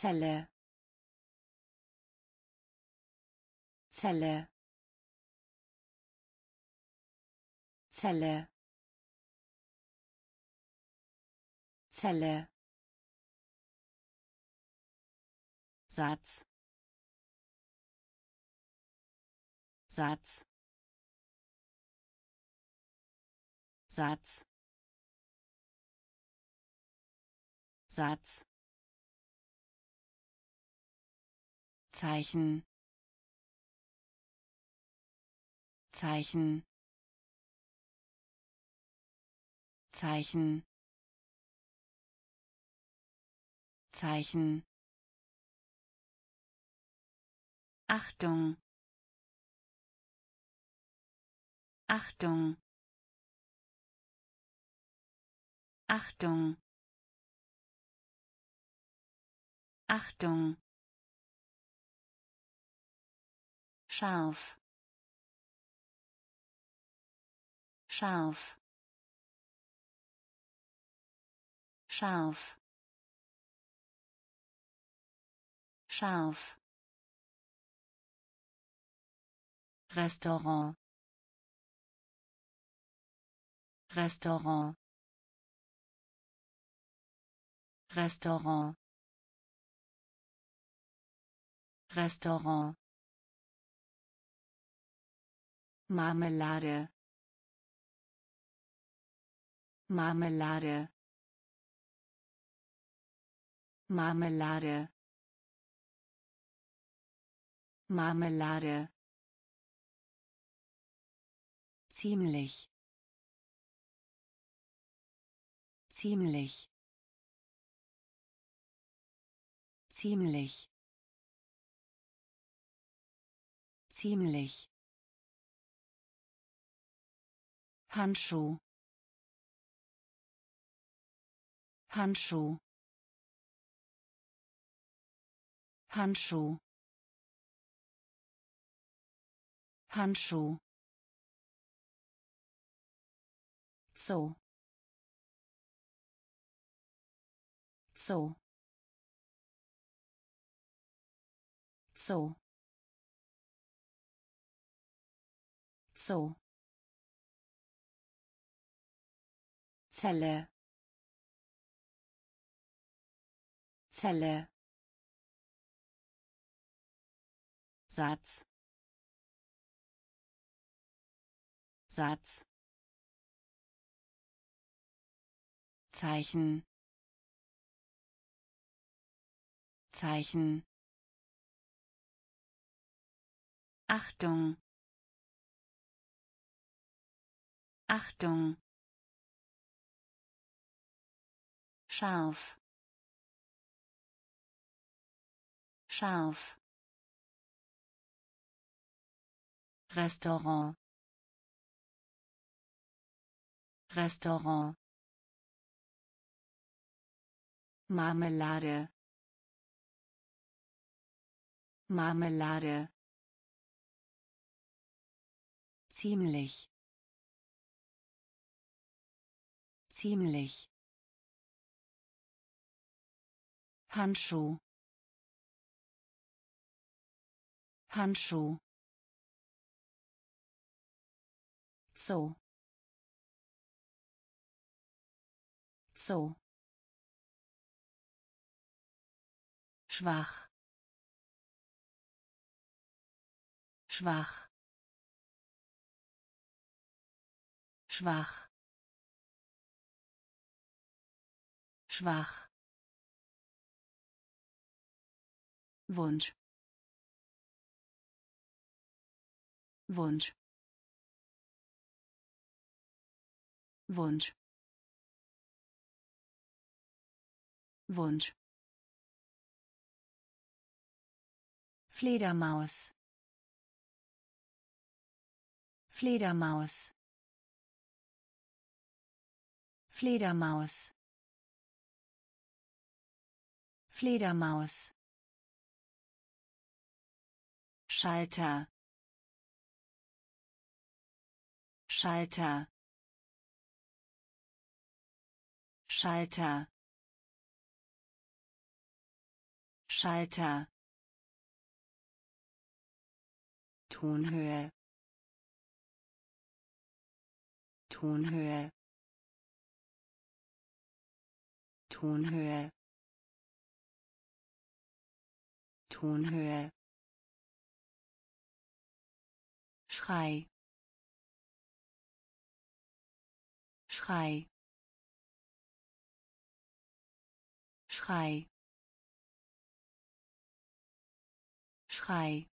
Zelle. Zelle. Zelle. Zelle. Satz. Satz. Satz. Satz Zeichen. Zeichen. Zeichen. Zeichen. Achtung. Achtung. Achtung. Achtung scharf scharf scharf scharf Restaurant. Restaurant. Restaurant. Restaurant Marmelade. Marmelade. Marmelade. Marmelade. Ziemlich. Ziemlich. Ziemlich. Ziemlich Handschuh. Handschuh. Handschuh. Handschuh. Zoo. Zoo. Zoo. Zoo Zelle. Zelle. Satz. Satz. Zeichen. Zeichen. Achtung. Achtung scharf. Scharf. Restaurant. Restaurant. Marmelade. Marmelade. Ziemlich. Ziemlich Handschuh. Handschuh. Zoo. Zoo. Schwach. Schwach. Schwach. Schwach Wunsch. Wunsch. Wunsch. Wunsch. Fledermaus. Fledermaus. Fledermaus. Fledermaus Schalter. Schalter. Schalter. Schalter. Tonhöhe. Tonhöhe. Tonhöhe. Tonhöhe Schrei. Schrei. Schrei. Schrei.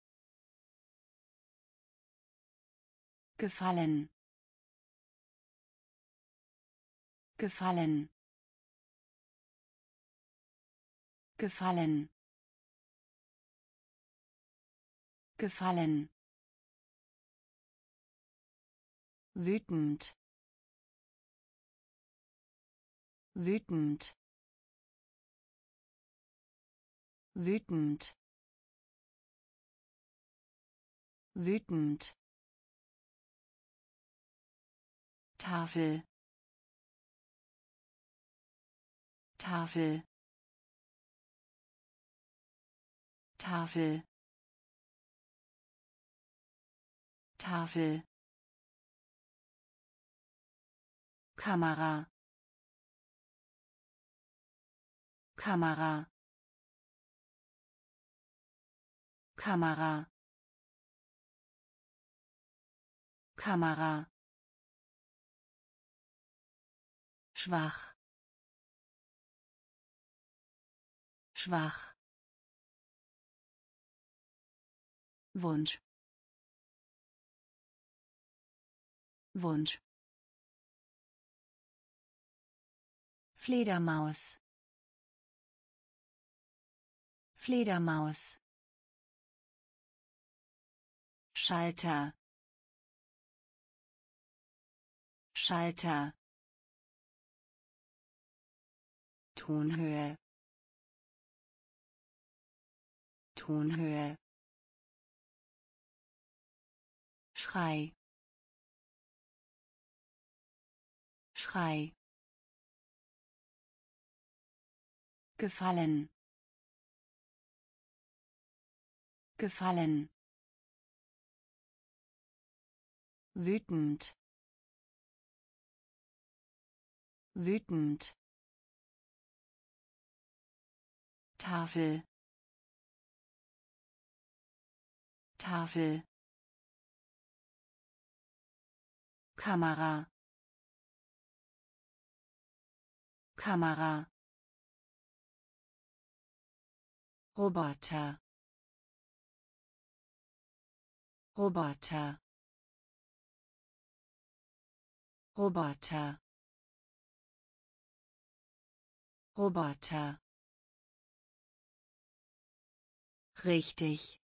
Gefallen. Gefallen. Gefallen. Gefallen wütend. Wütend. Wütend. Wütend. Tafel. Tafel. Tafel. Tafel Kamera. Kamera. Kamera. Kamera. Schwach. Schwach. Wunsch. Wunsch Fledermaus. Fledermaus. Schalter. Schalter. Tonhöhe. Tonhöhe. Schrei. Schrei gefallen. Gefallen. Wütend. Wütend. Tafel. Tafel. Kamera. Kamera Roboter. Roboter. Roboter. Roboter. Richtig.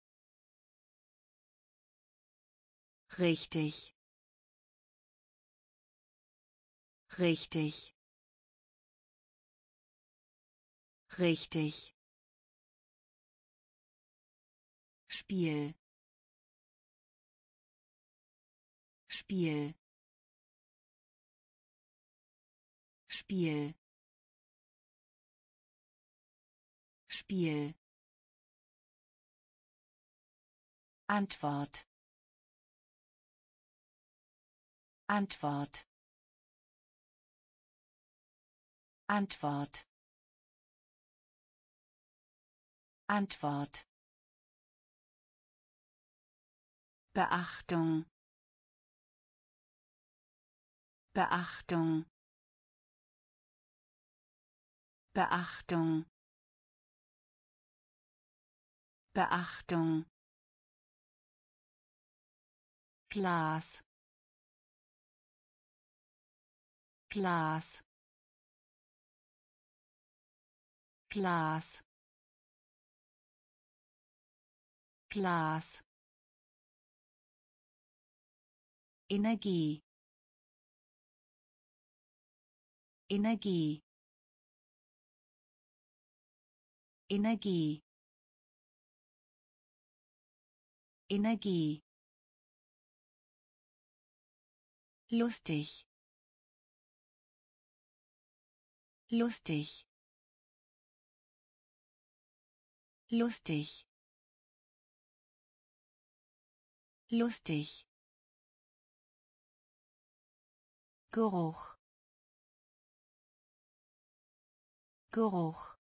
Richtig. Richtig. Richtig Spiel. Spiel. Spiel. Spiel. Antwort. Antwort. Antwort. Antwort Beachtung. Beachtung. Beachtung. Beachtung. Glas. Glas. Glas. Glas Energie. Energie. Energie. Energie. Lustig. Lustig. Lustig. Lustig Geruch. Geruch.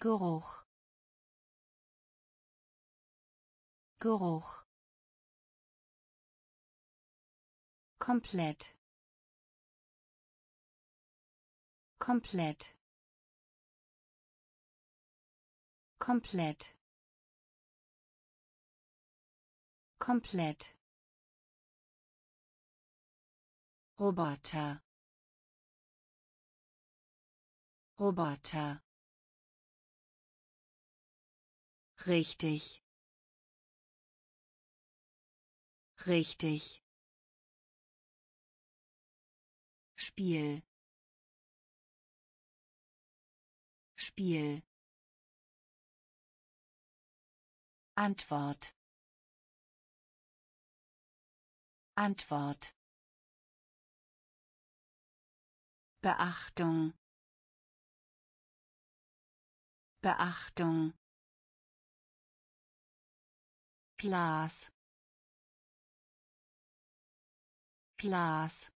Geruch. Geruch. Komplett. Komplett. Komplett. Komplett Roboter. Roboter. Richtig. Richtig. Spiel. Spiel. Antwort. Antwort Beachtung. Beachtung. Glas. Glas.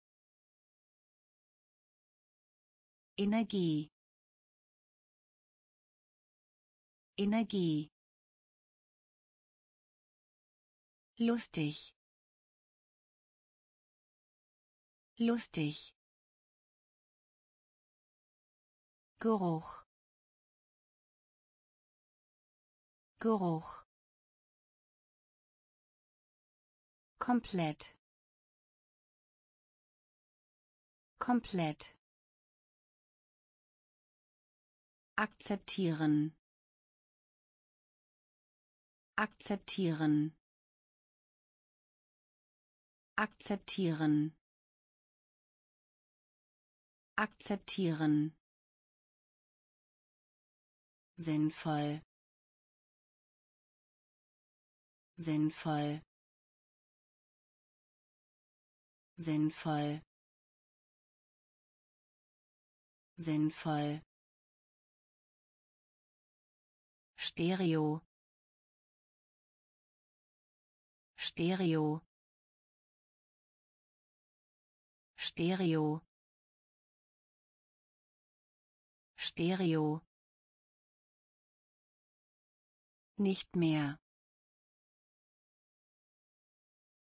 Energie. Energie. Lustig. Lustig Geruch. Geruch. Komplett. Komplett. Akzeptieren. Akzeptieren. Akzeptieren. Akzeptieren sinnvoll. Sinnvoll. Sinnvoll. Sinnvoll. Stereo. Stereo. Stereo. Stereo Nicht mehr.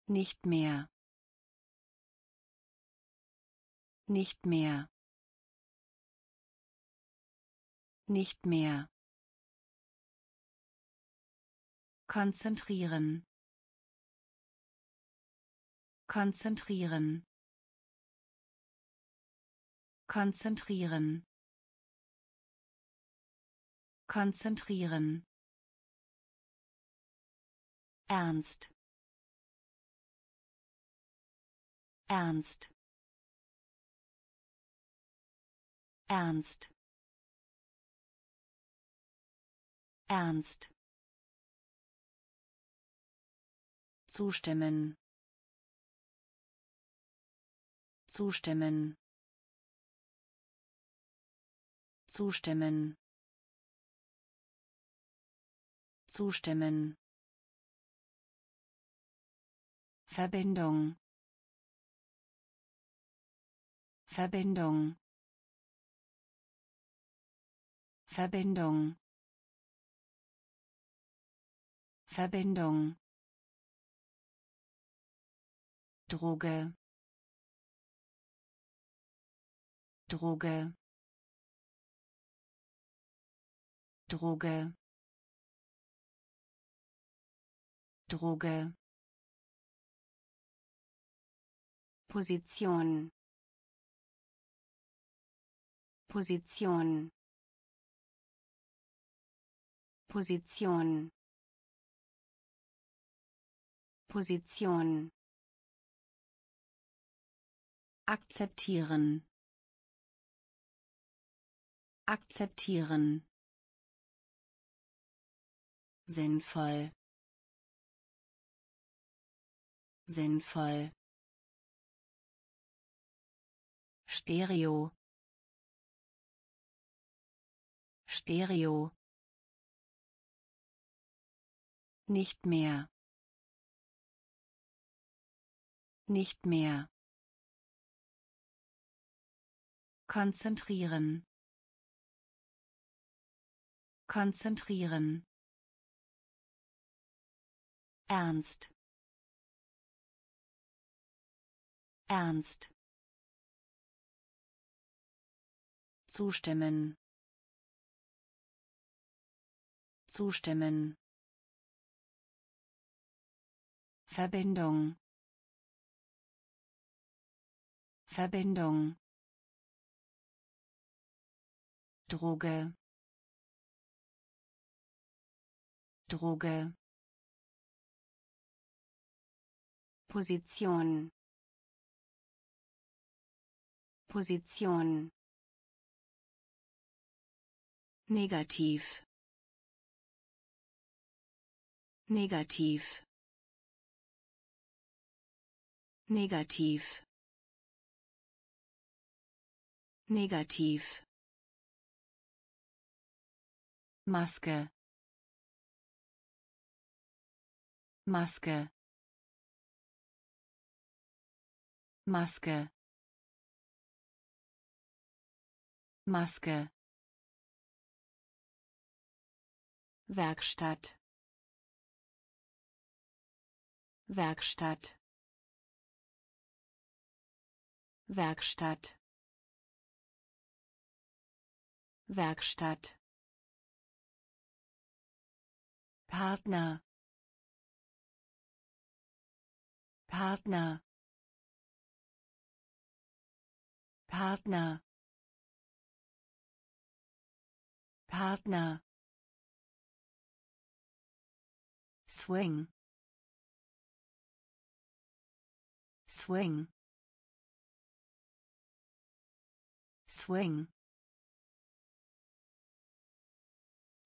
Nicht mehr. Nicht mehr. Nicht mehr. Konzentrieren. Konzentrieren. Konzentrieren. Konzentrieren. Ernst. Ernst. Ernst. Ernst. Zustimmen. Zustimmen. Zustimmen. Zustimmen. Verbindung. Verbindung. Verbindung. Verbindung. Droge. Droge. Droge. Droge Position. Position. Position. Position. Akzeptieren. Akzeptieren. Sinnvoll. Sinnvoll Stereo Stereo. Nicht mehr. Nicht mehr. Konzentrieren. Konzentrieren. Ernst. Ernst. Zustimmen. Zustimmen. Verbindung. Verbindung. Droge. Droge. Position. Position. Negativ. Negativ. Negativ. Negativ. Maske. Maske. Maske. Maske. Werkstatt. Werkstatt. Werkstatt. Werkstatt. Partner. Partner. Partner. Partner. Swing. Swing. Swing.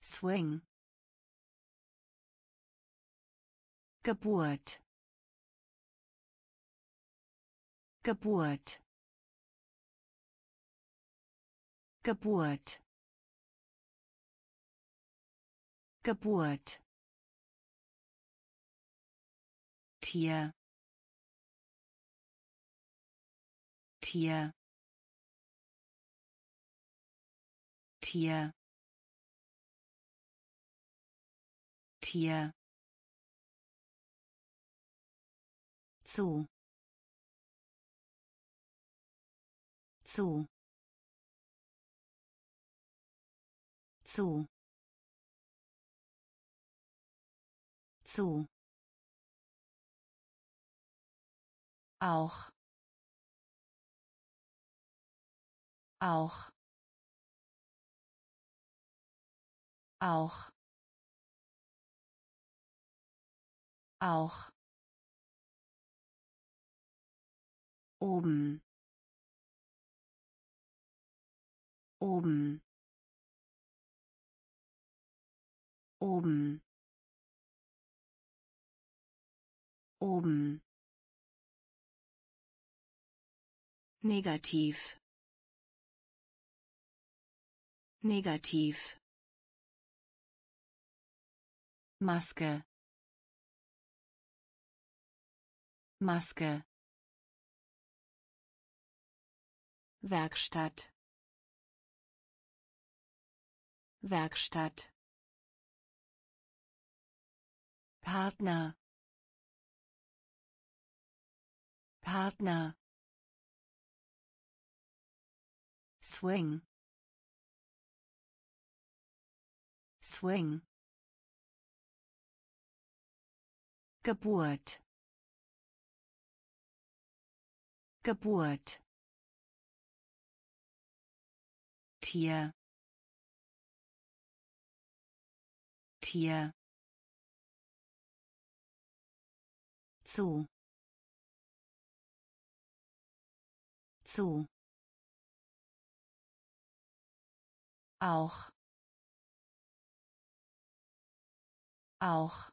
Swing. Geburt. Geburt. Geburt. Geburt. Tier. Tier. Tier. Tier. zu zu zu zu auch. Auch. Auch. Auch. Oben. Oben. Oben. Oben negativ. Negativ. Maske. Maske. Werkstatt. Werkstatt. Partner. Partner Swing. Swing. Geburt. Geburt. Tier. Tier. Zu zu auch. Auch.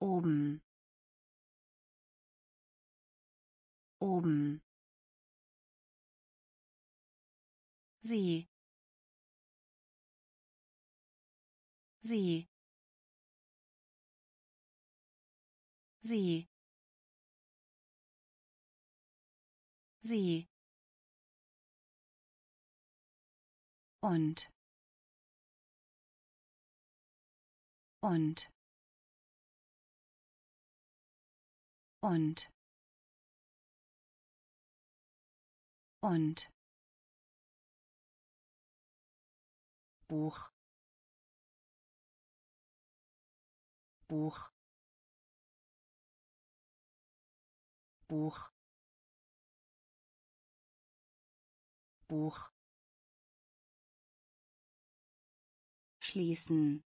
Oben. Oben. Sie. Sie. Sie. Sie und. Und. Und. Und. Buch. Buch. Buch. Buch schließen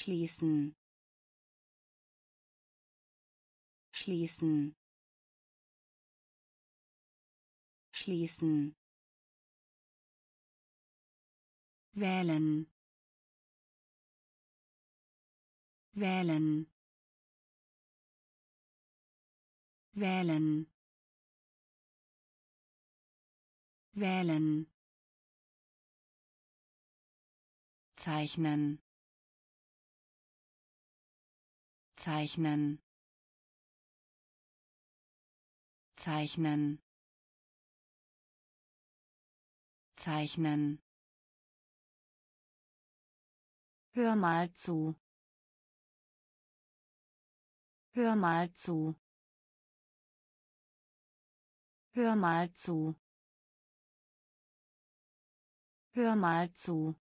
schließen. Schließen. Schließen. Wählen. Wählen. Wählen. Wählen zeichnen zeichnen zeichnen zeichnen Hör mal zu. Hör mal zu. Hör mal zu. Hör mal zu.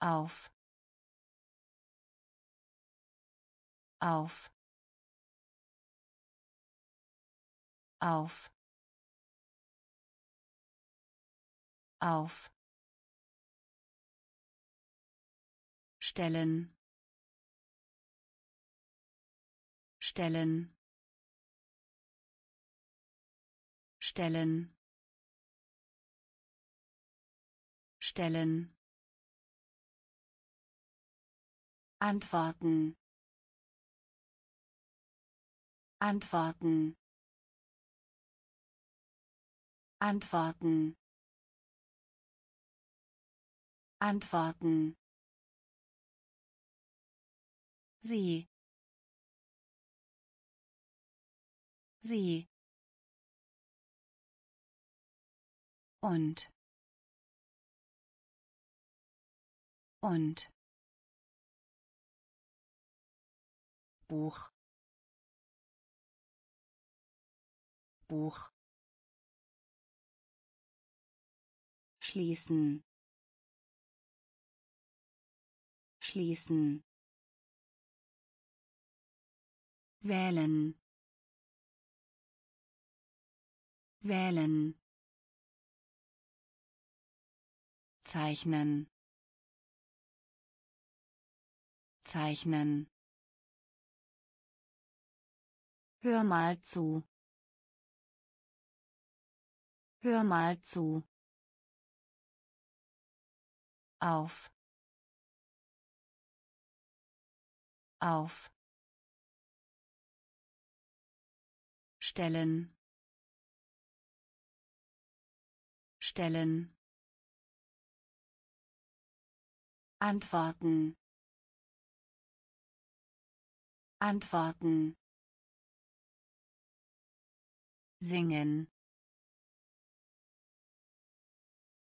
Auf. Auf. Auf. Auf. stellen stellen stellen stellen antworten. Antworten. Antworten. Antworten. Sie. Sie. Und. Und Buch. Buch. Schließen. Schließen. Wählen. Wählen. Zeichnen. Zeichnen Hör mal zu. Hör mal zu. Auf. Auf. stellen stellen antworten antworten singen.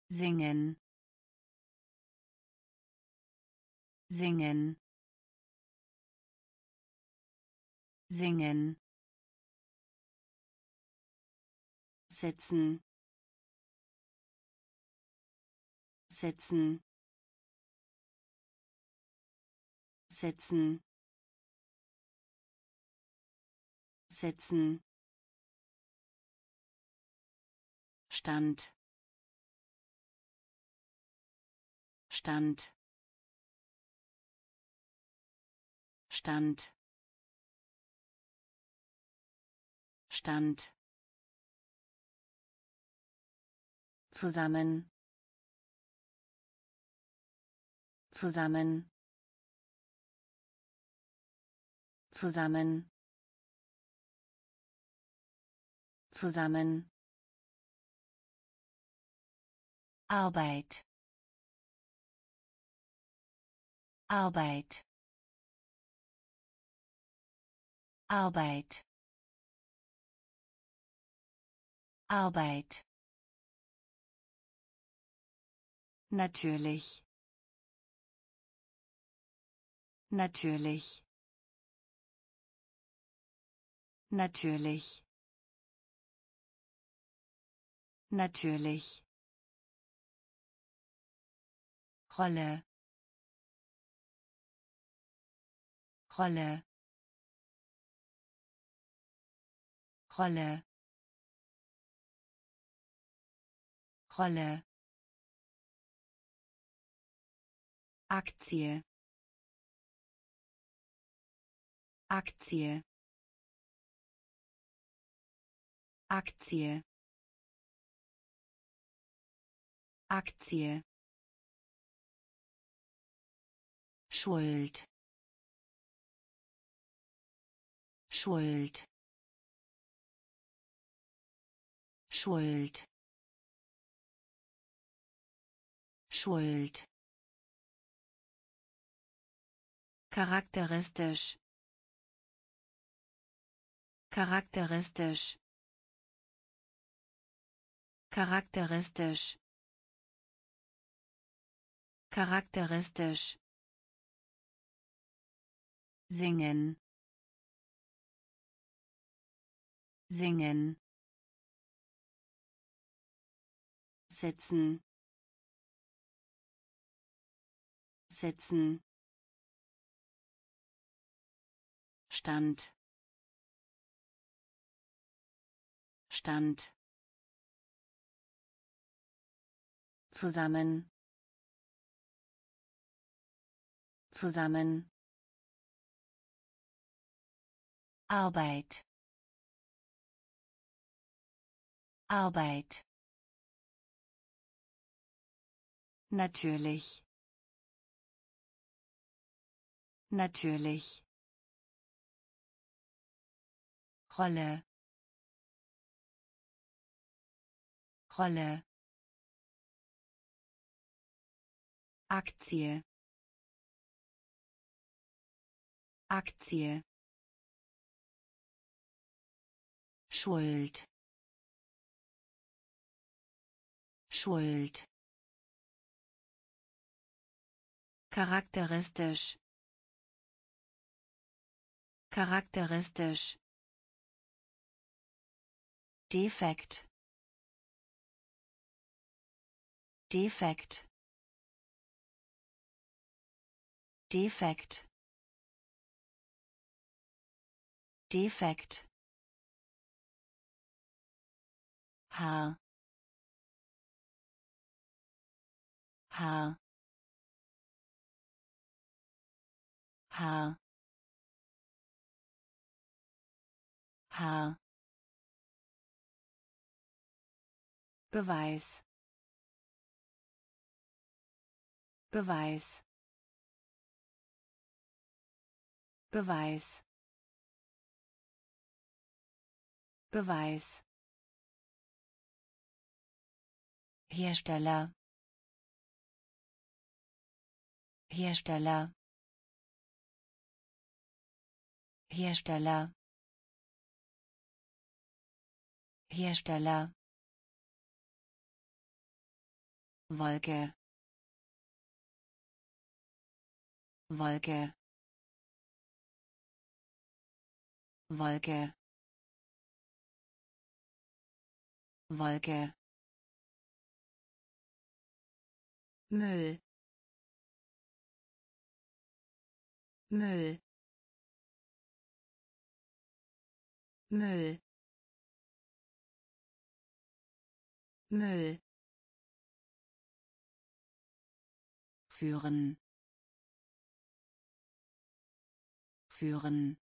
Singen. Singen. Singen. Setzen. Setzen. Setzen. Setzen Stand. Stand. Stand. Stand. Zusammen. Zusammen. Zusammen. Zusammen Arbeit Arbeit Arbeit Arbeit Natürlich. Natürlich. Natürlich. Natürlich. Rolle. Rolle. Rolle. Rolle. Aktie. Aktie. Aktie. Aktie. Schuld. Schuld. Schuld. Schuld. charakteristisch charakteristisch charakteristisch charakteristisch singen. Singen. Sitzen sitzen Stand. Stand. Zusammen. Zusammen Arbeit Arbeit Natürlich. Natürlich. Rolle. Rolle. Aktie. Aktie. Schuld. Schuld. Charakteristisch. Charakteristisch. Defekt. Defekt. Defekt. Defekt. Haar. Haar. Haar. Haar. Beweis. Beweis. Beweis. Beweis. Hersteller. Hersteller. Hersteller. Hersteller. Wolke. Wolke. Wolke. Wolke. Müll. Müll. Müll. Müll. führen führen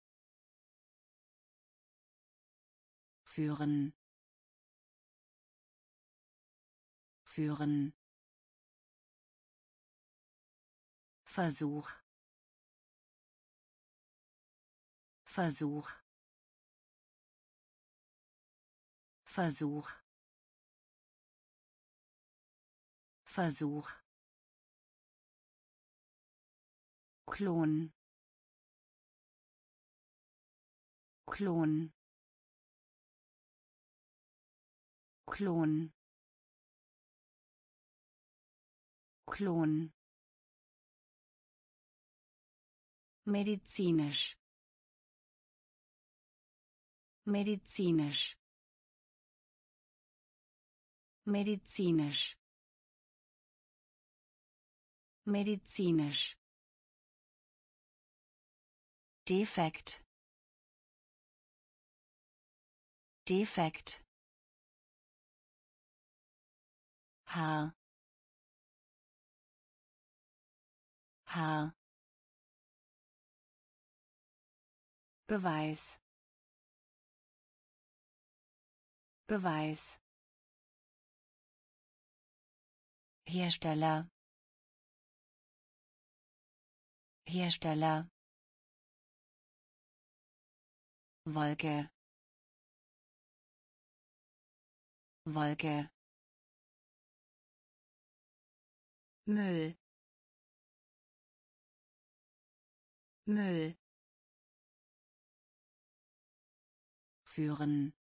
führen führen Versuch. Versuch. Versuch. Versuch. Klon Klon Klon Klon medizinisch. Medizinisch. Medizinisch. Medizinisch. Defekt. Defekt. Haar. Haar Beweis. Beweis. Hersteller. Hersteller. Wolke. Wolke. Müll. Müll führen.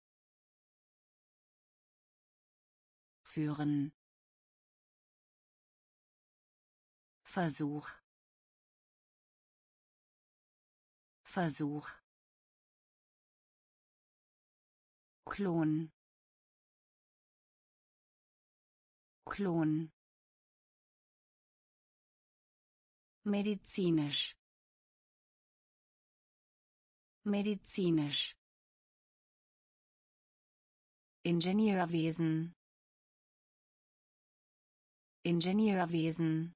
Führen. Versuch. Versuch. Klon. Klon. Medizinisch. Medizinisch Ingenieurwesen. Ingenieurwesen.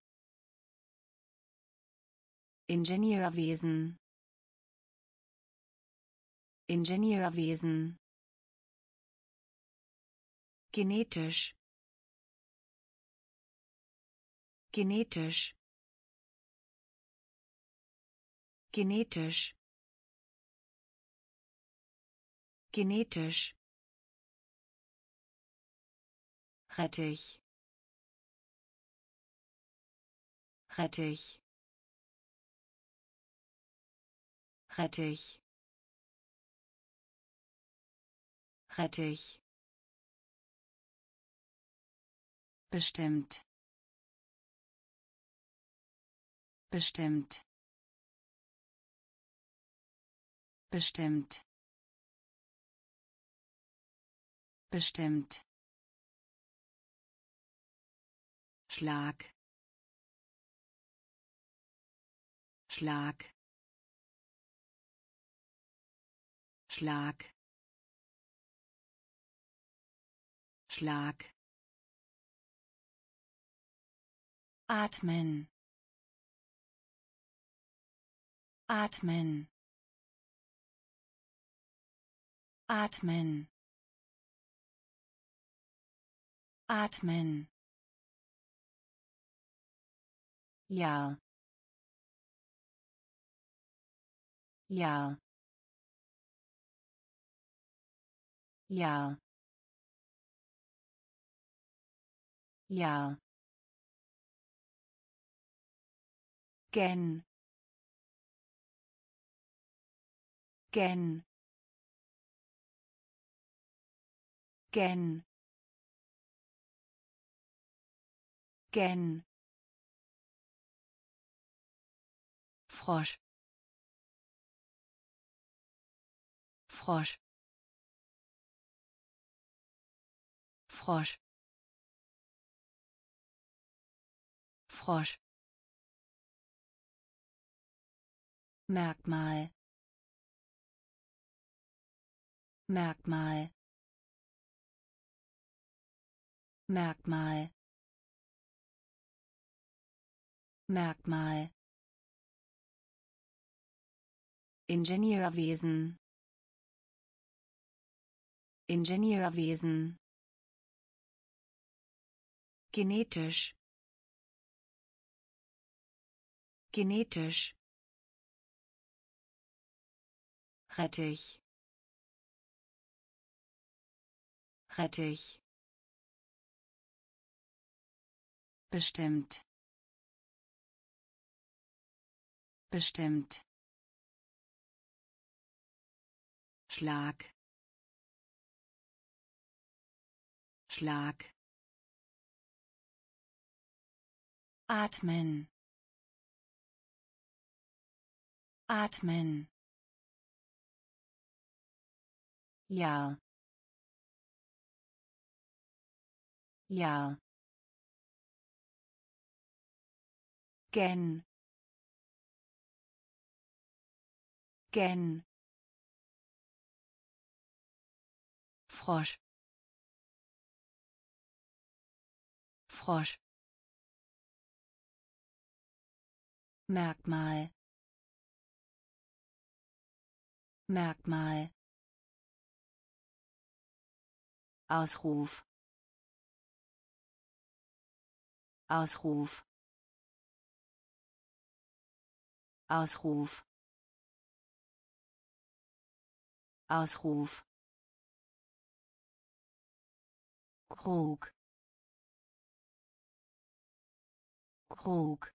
Ingenieurwesen. Ingenieurwesen. Genetisch. Genetisch. Genetisch. Genetisch Rettich Rettich Rettich Rettich bestimmt. Bestimmt. Bestimmt. Bestimmt Schlag. Schlag. Schlag. Schlag. Atmen. Atmen. Atmen. Atmen Ja. Ja. Ja. Ja. Gen. Gen. Gen. Gen. Frosch. Frosch. Frosch. Frosch. Merkmal. Merkmal. Merkmal. Merkmal Ingenieurwesen Ingenieurwesen genetisch genetisch Rettich Rettich. Bestimmt. Bestimmt. Schlag. Schlag. Atmen. Atmen. Ja. Ja. Gen. Gen. Frosch. Frosch. Merkmal. Merkmal. Ausruf. Ausruf. Ausruf. Ausruf. Krug. Krug.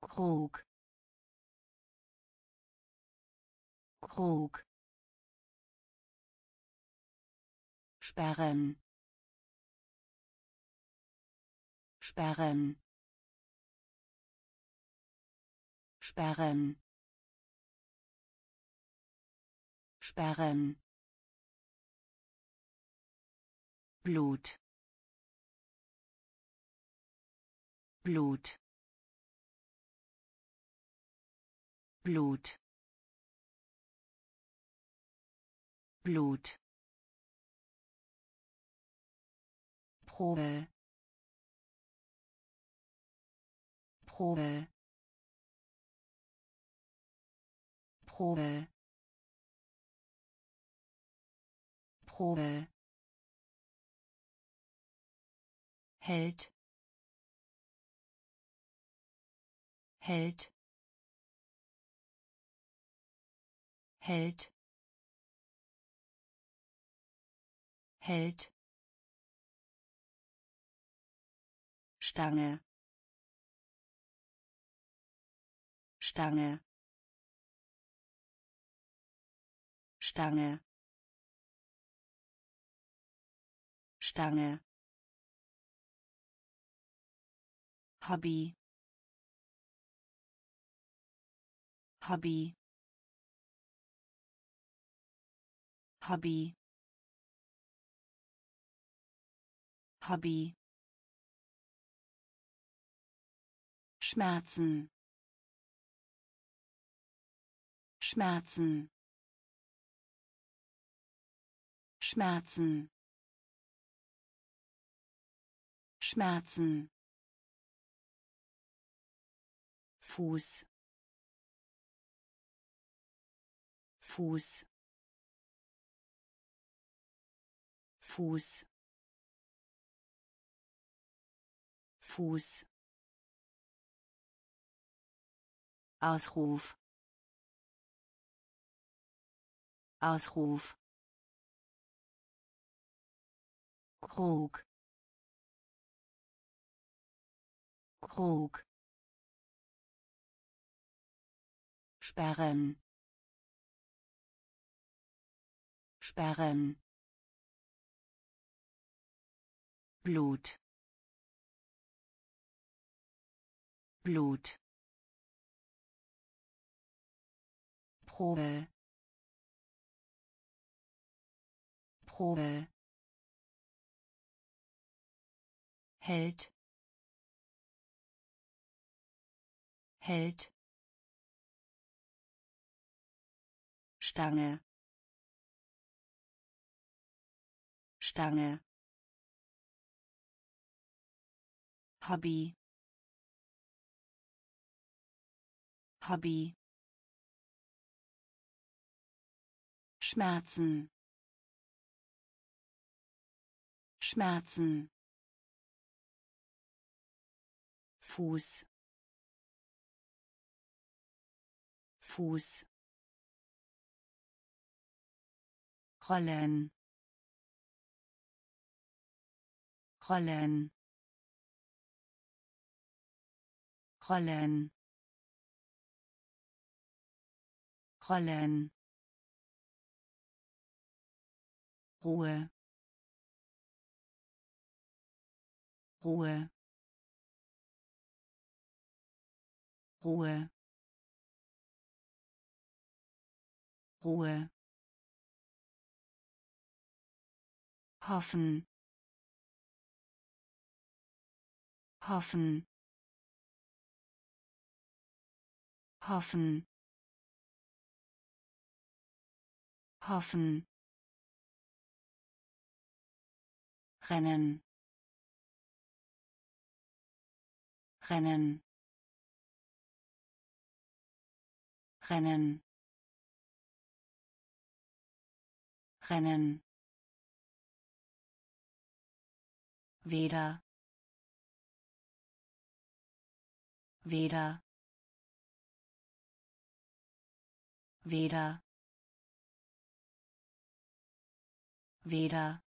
Krug. Krug. sperren sperren sperren sperren Blut. Blut. Blut. Blut. Probe. Probe. Probe. Probe hält hält hält hält Stange. Stange. Stange. Stange Hobby. Hobby. Hobby. Hobby. Schmerzen. Schmerzen. Schmerzen. Schmerzen Fuß. Fuß. Fuß. Fuß. Ausruf. Ausruf. Krug. Krug sperren. Sperren. Blut. Blut. Probe. Probe. Hält. Hält Stange. Stange. Hobby. Hobby. Schmerzen. Schmerzen. Fuß. Fuß rollen. Rollen. Rollen. Rollen. Ruhe. Ruhe. Ruhe. Ruhe hoffen. Hoffen. Hoffen. Hoffen. Rennen. Rennen. Rennen. Rennen weder weder weder weder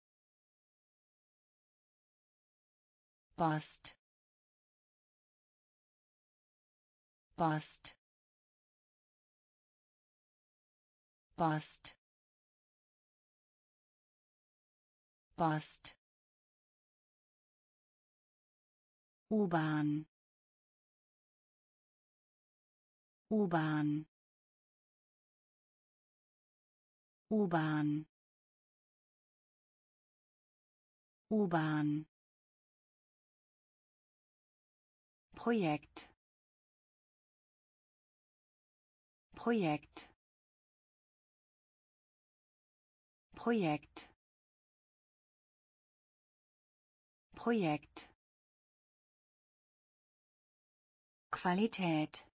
Bast. Bast. Bast. Bast. U-Bahn. U-Bahn. U-Bahn. U-Bahn. Projekt. Projekt. Projekt. Projekt Qualität.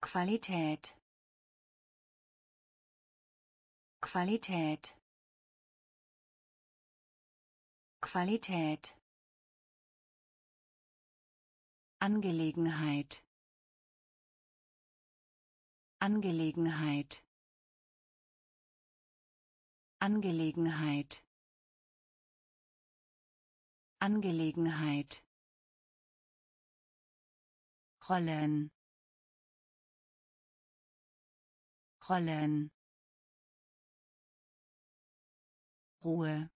Qualität. Qualität. Qualität. Angelegenheit. Angelegenheit. Angelegenheit. Angelegenheit rollen. Rollen. Ruhe.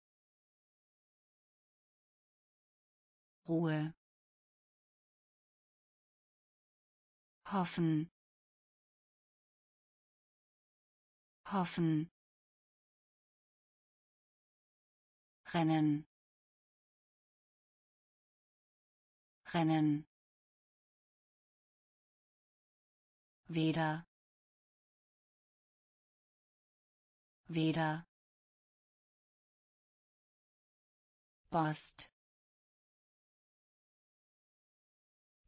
Ruhe. Hoffen. Hoffen. Rennen. Rennen weder. Weder. Bast.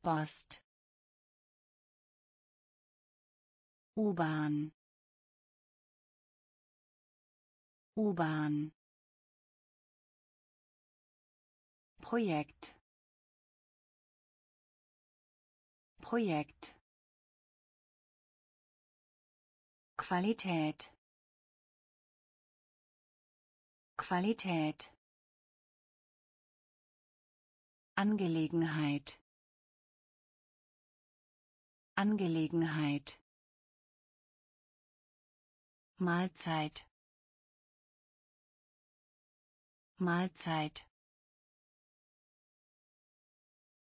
Bast. U-Bahn. U-Bahn. Projekt. Projekt Qualität. Qualität. Angelegenheit. Angelegenheit. Mahlzeit. Mahlzeit.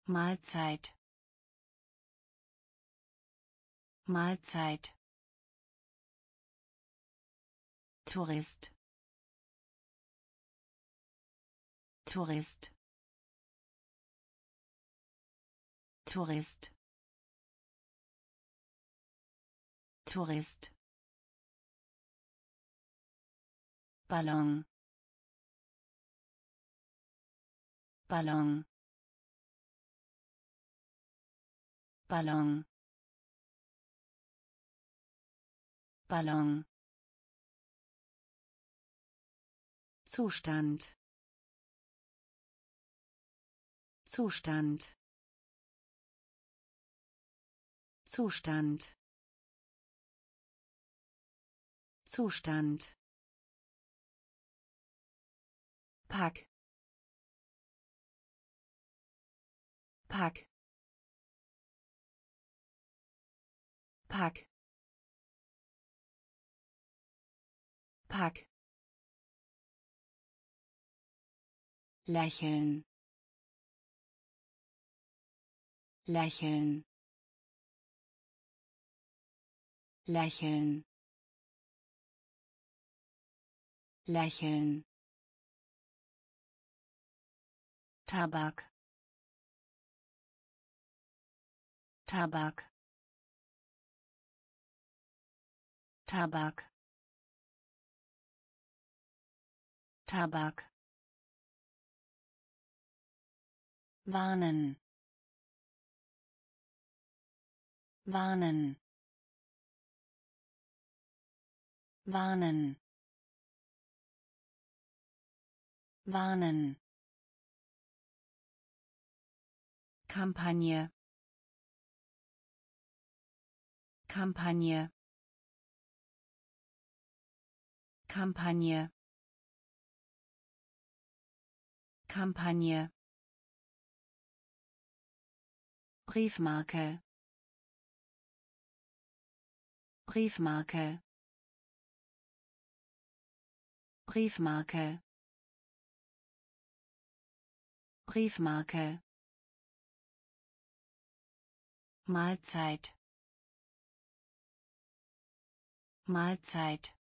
Mahlzeit. Mahlzeit Tourist. Tourist. Tourist. Tourist. Ballon. Ballon. Ballon. Ballon Zustand. Zustand. Zustand. Zustand. Pack. Pack. Pack. Pack lächeln. Lächeln. Lächeln. Lächeln. Tabak. Tabak. Tabak. Tabak warnen. Warnen. Warnen. Warnen. Kampagne. Kampagne. Kampagne. Kampagne Briefmarke. Briefmarke. Briefmarke. Briefmarke. Mahlzeit. Mahlzeit.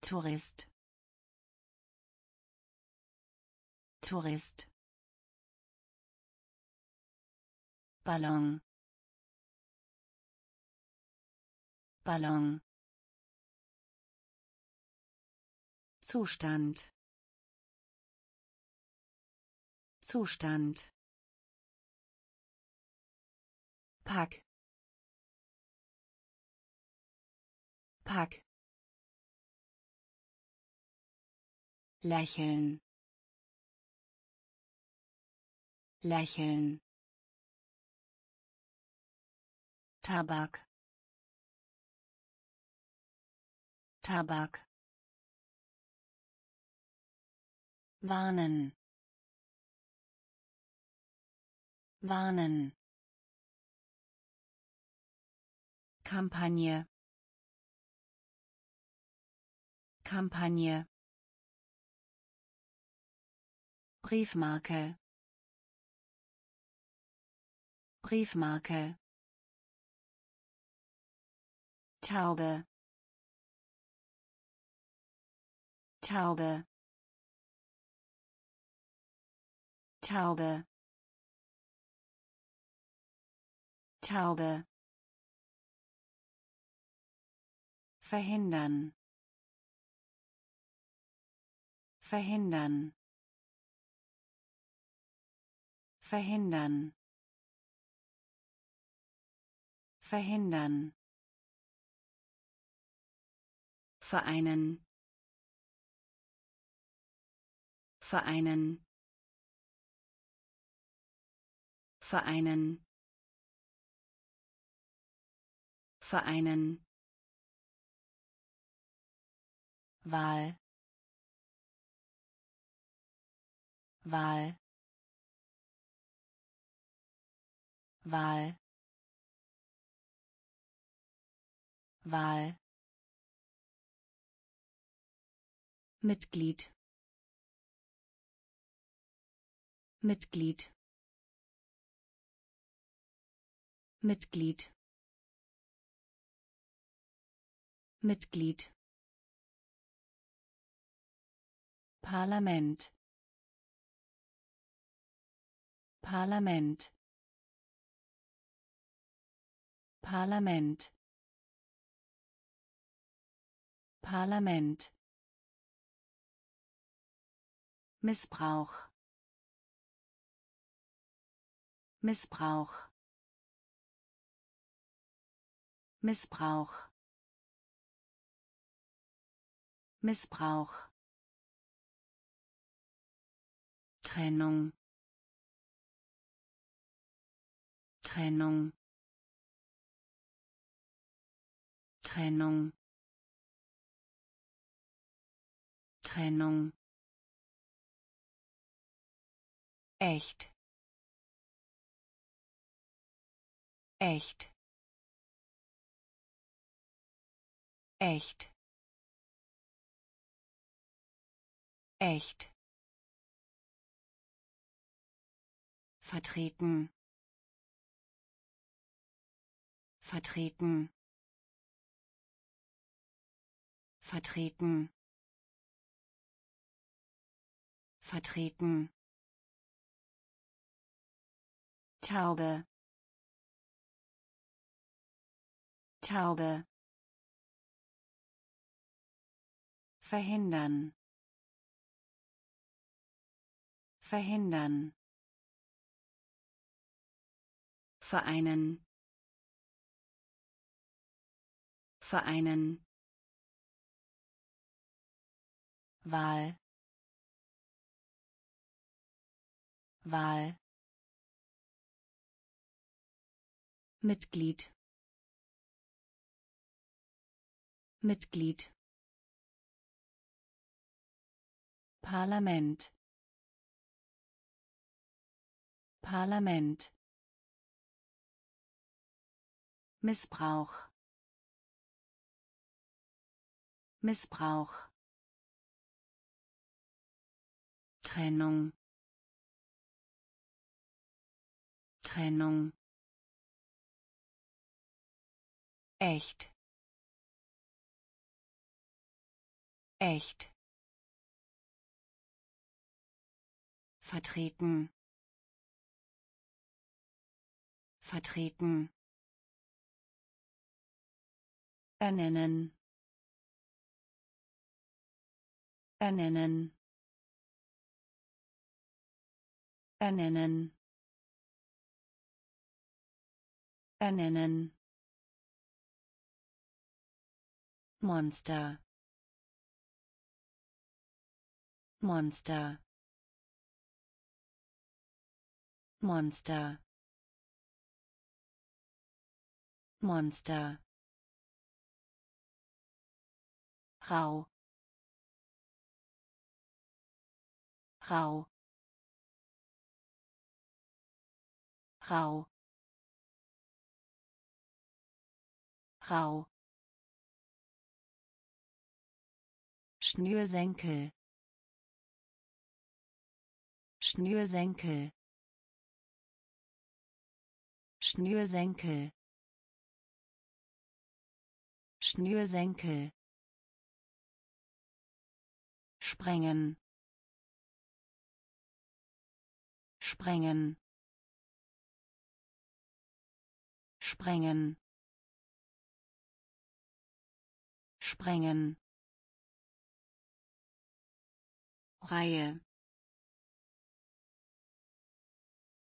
Tourist. Tourist Ballon. Ballon. Zustand. Zustand. Pack. Pack. Lächeln. Lächeln Tabak. Tabak. Warnen. Warnen. Kampagne. Kampagne. Briefmarke. Briefmarke Taube. Taube. Taube. Taube. Verhindern. Verhindern. Verhindern. Verhindern vereinen. Vereinen. Vereinen. Vereinen. Wahl. Wahl. Wahl. Wahl Mitglied. Mitglied. Mitglied. Mitglied. Parlament. Parlament. Parlament. Parlament Missbrauch. Missbrauch. Missbrauch. Missbrauch. Trennung. Trennung. Trennung. Trennung echt. Echt. Echt. Echt. Vertreten. Vertreten. Vertreten. Vertreten Taube. Taube. Verhindern. Verhindern. Vereinen. Vereinen. Wahl. Wahl Mitglied. Mitglied. Parlament. Parlament. Missbrauch. Missbrauch. Trennung. Trennung echt. Echt. Vertreten. Vertreten. Ernennen. Ernennen. Ernennen. Ernennen Monster. Monster. Monster. Monster. Rau. Rau. Rau. Rau Schnürsenkel. Schnürsenkel. Schnürsenkel. Schnürsenkel. Sprengen. Sprengen. Sprengen. Sprengen Reihe.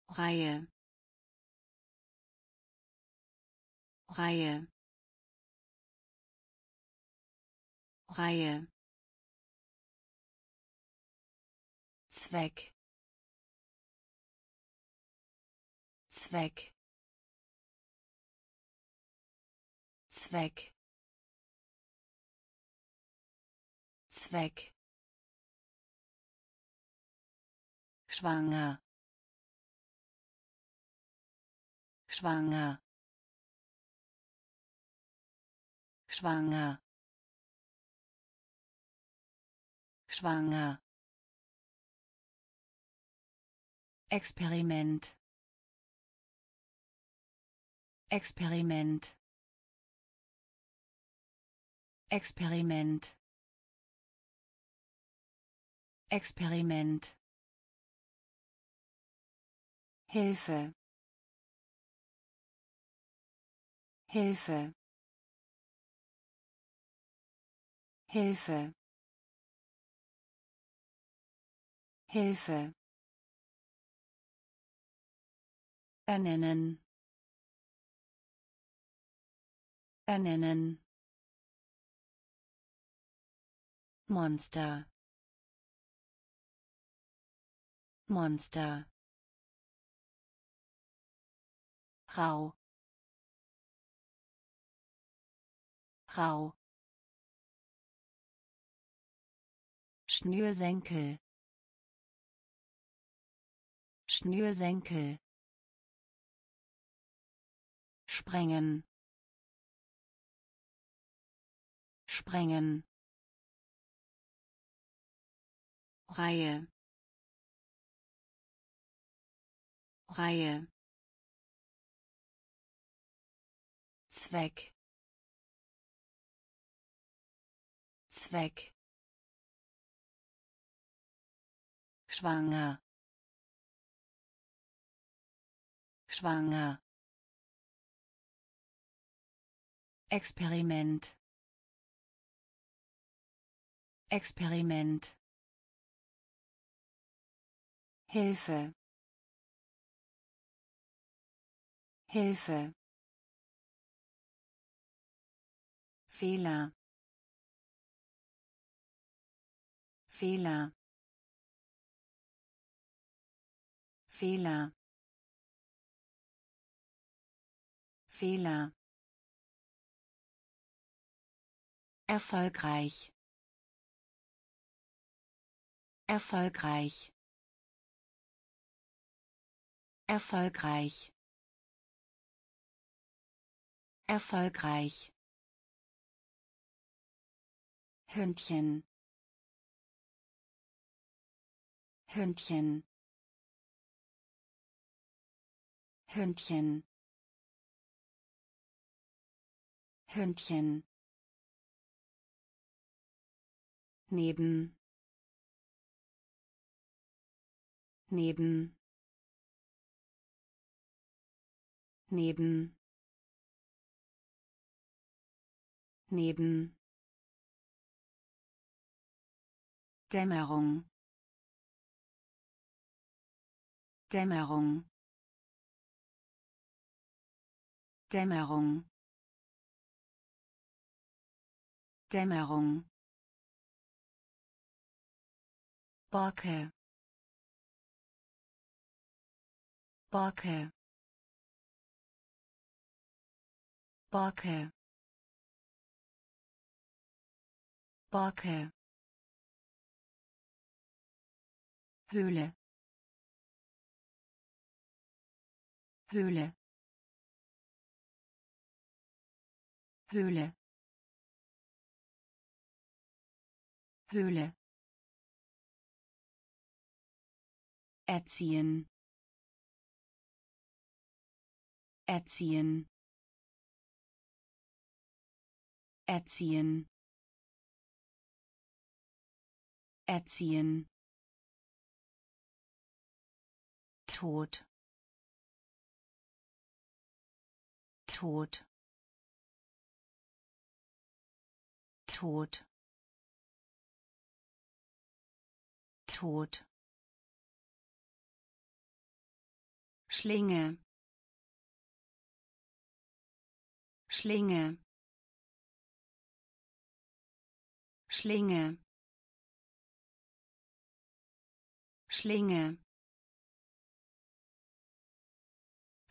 Reihe. Reihe. Reihe. Zweck. Zweck. Zweck. Zweck schwanger. Schwanger. Schwanger. Schwanger. Experiment. Experiment. Experiment. Experiment Hilfe. Hilfe. Hilfe. Hilfe. Ernennen. Ernennen. Monster. Monster Rau rau Schnürsenkel. Schnürsenkel. Sprengen. Sprengen. Reihe. Reihe Zweck. Zweck. Schwanger. Schwanger. Experiment. Experiment. Hilfe. Hilfe Fehler Fehler Fehler Fehler Erfolgreich. Erfolgreich. Erfolgreich. Erfolgreich. Hündchen. Hündchen. Hündchen. Hündchen. neben neben neben neben Dämmerung. Dämmerung. Dämmerung. Dämmerung. Borke Borke Borke Borke Höhle. Höhle. Höhle. Höhle. Erziehen. Erziehen. Erziehen. Erziehen Tod. Tod. Tod. Tod. Schlinge. Schlinge. Schlinge. Schlinge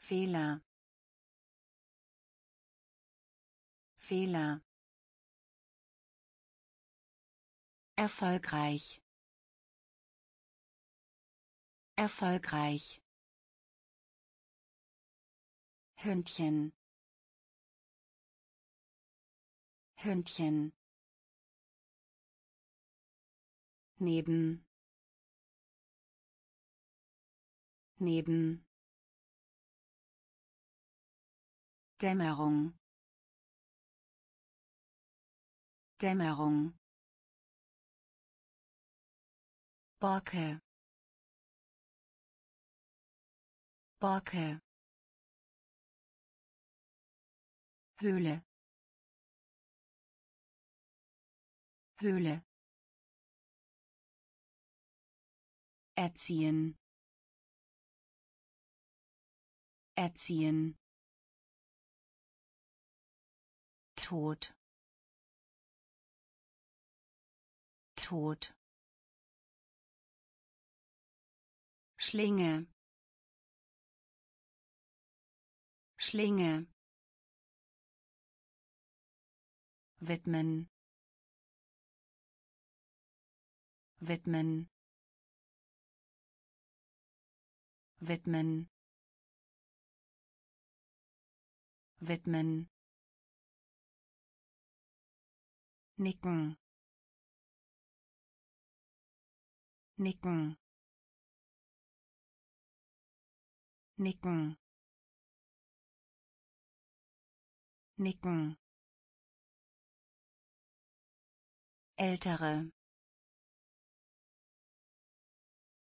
Fehler. Fehler. Erfolgreich. Erfolgreich. Hündchen. Hündchen. Neben. Neben Dämmerung. Dämmerung. Borke Borke Höhle. Höhle. Erziehen. Erziehen Tod. Tod. Schlinge. Schlinge. Widmen. Widmen. Widmen. Widmen nicken. Nicken. Nicken. Nicken. Ältere.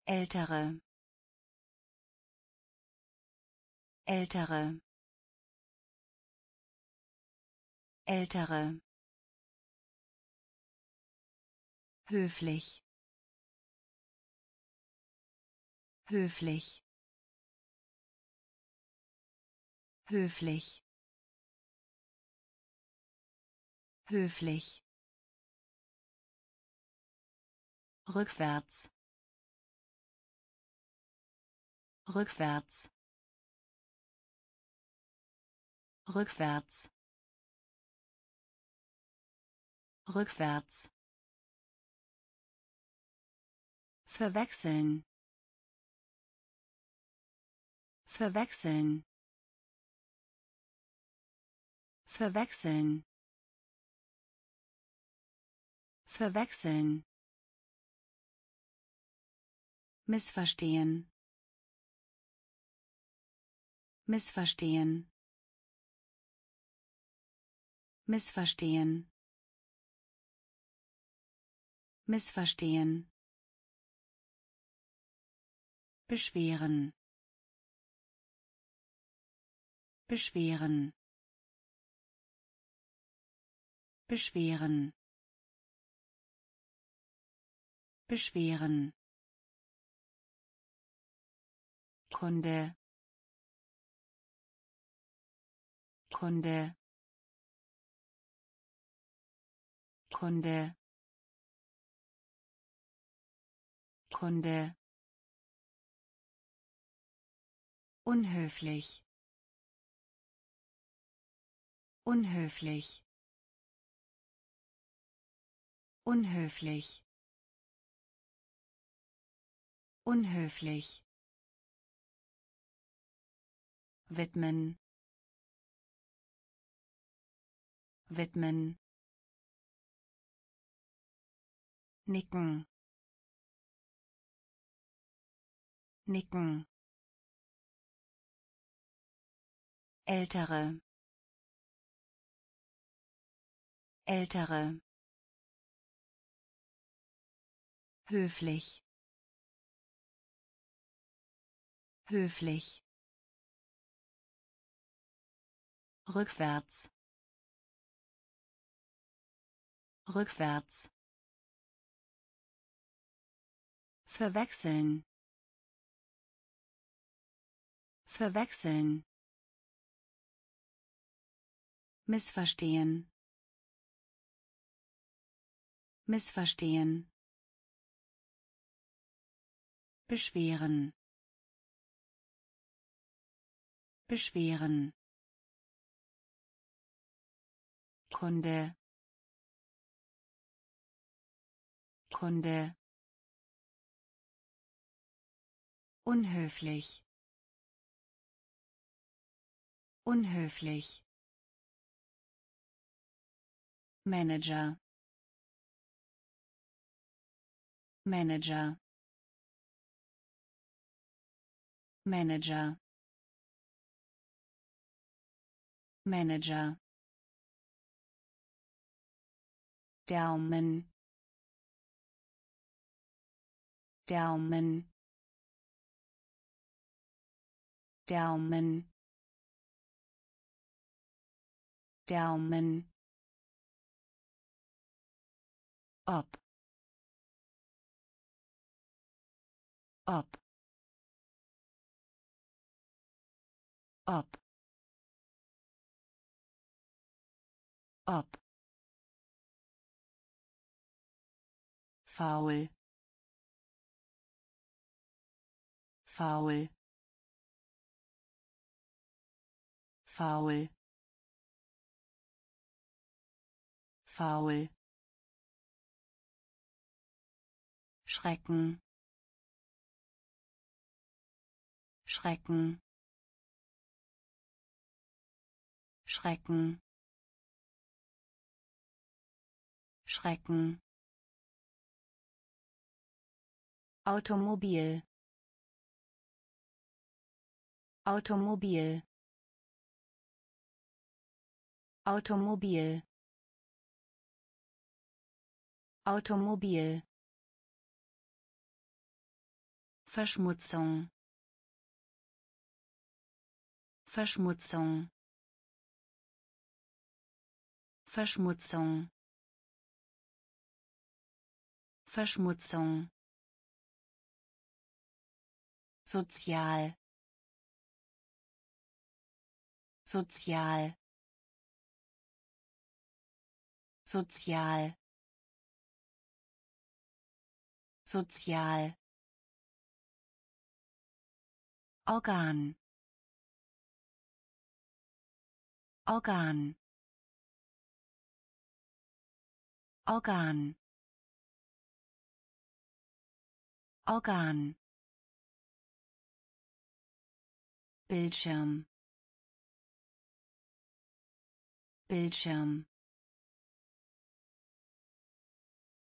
Ältere. Ältere. Ältere höflich. Höflich. Höflich. Höflich. Rückwärts. Rückwärts. Rückwärts. Rückwärts verwechseln. Verwechseln. Verwechseln. Verwechseln. Missverstehen. Missverstehen. Missverstehen. Missverstehen beschweren. Beschweren. Beschweren. Beschweren. Kunde. Kunde. Kunde. Kunde Unhöflich. Unhöflich. Unhöflich. Unhöflich. widmen widmen nicken nicken ältere. Ältere. Höflich. Höflich. Rückwärts. Rückwärts. Verwechseln. Verwechseln Missverstehen. Missverstehen. Beschweren. Beschweren. Kunde. Kunde. Unhöflich. Unhöflich. Manager. Manager. Manager. Manager. Daumen Daumen Daumen Daumen Up. Up. Up. Up. faul faul faul faul Schrecken. Schrecken. Schrecken. Schrecken. Automobil. Automobil. Automobil. Automobil Verschmutzung. Verschmutzung. Verschmutzung. Verschmutzung. Sozial. Sozial. Sozial. Sozial Organ. Organ. Organ. Organ. Bildschirm. Bildschirm.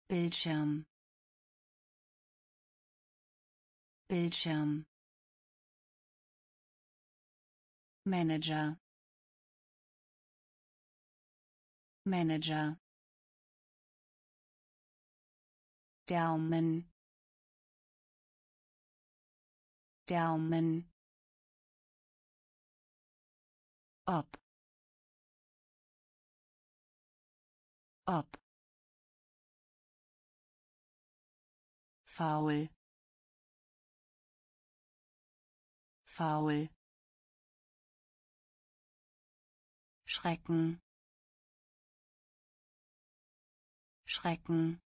Bildschirm. Bildschirm Manager. Manager. Daumen Daumen up. Up. Faul faul Schrecken. Schrecken.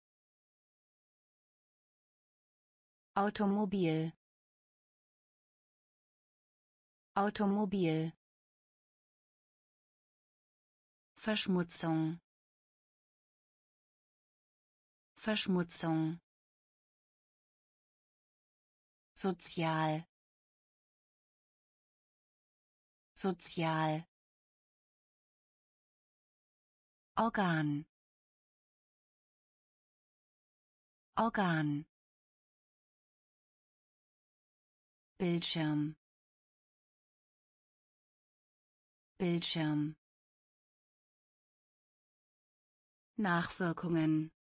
Automobil. Automobil. Verschmutzung. Verschmutzung. Sozial. Sozial Organ. Organ. Bildschirm. Bildschirm. Nachwirkungen.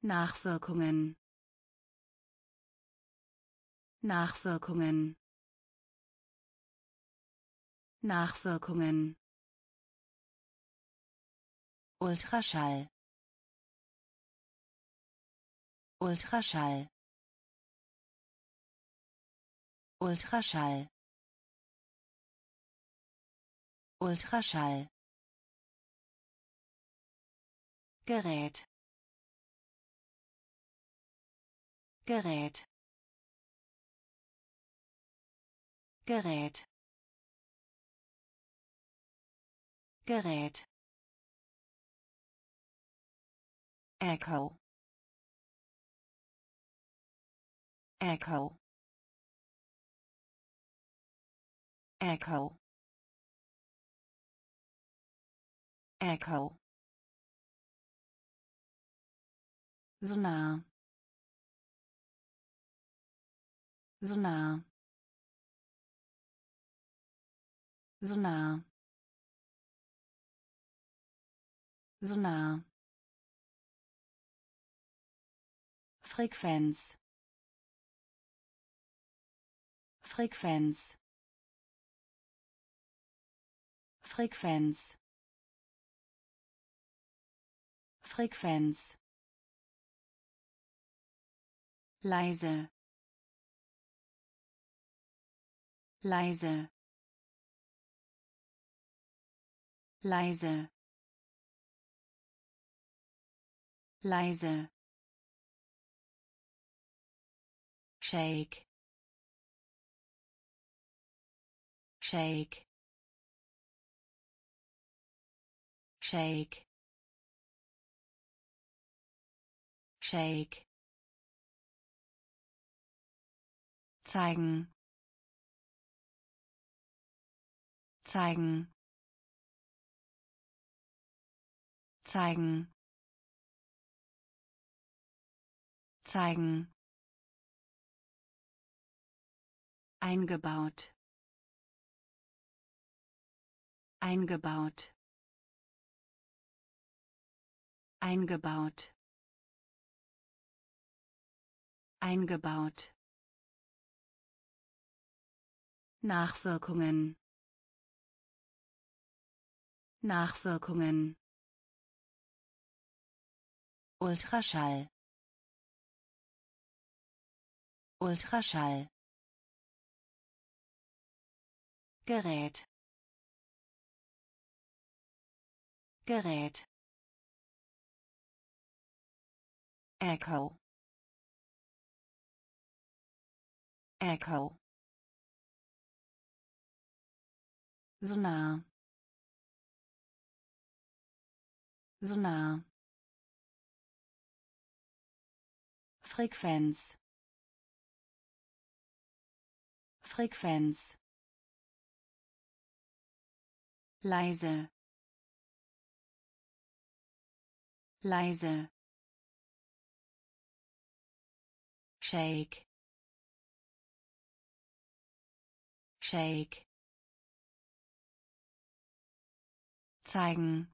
Nachwirkungen. Nachwirkungen. Nachwirkungen Ultraschall. Ultraschall. Ultraschall. Ultraschall. Gerät. Gerät. Gerät. Gerät Echo. Echo. Echo. Echo. Sonar Sonar Sonar Sonar Frequenz. Frequenz. Frequenz. Frequenz. Leise. Leise. Leise. Leise shake. Shake. Shake. Shake. zeigen. Zeigen. Zeigen. Zeigen eingebaut. Eingebaut. Eingebaut. Eingebaut. Nachwirkungen. Nachwirkungen. Ultraschall. Ultraschall Gerät. Gerät. Echo. Echo. Sonar. Sonar. Frequenz. Frequenz leise. Leise. Shake. Shake. Zeigen.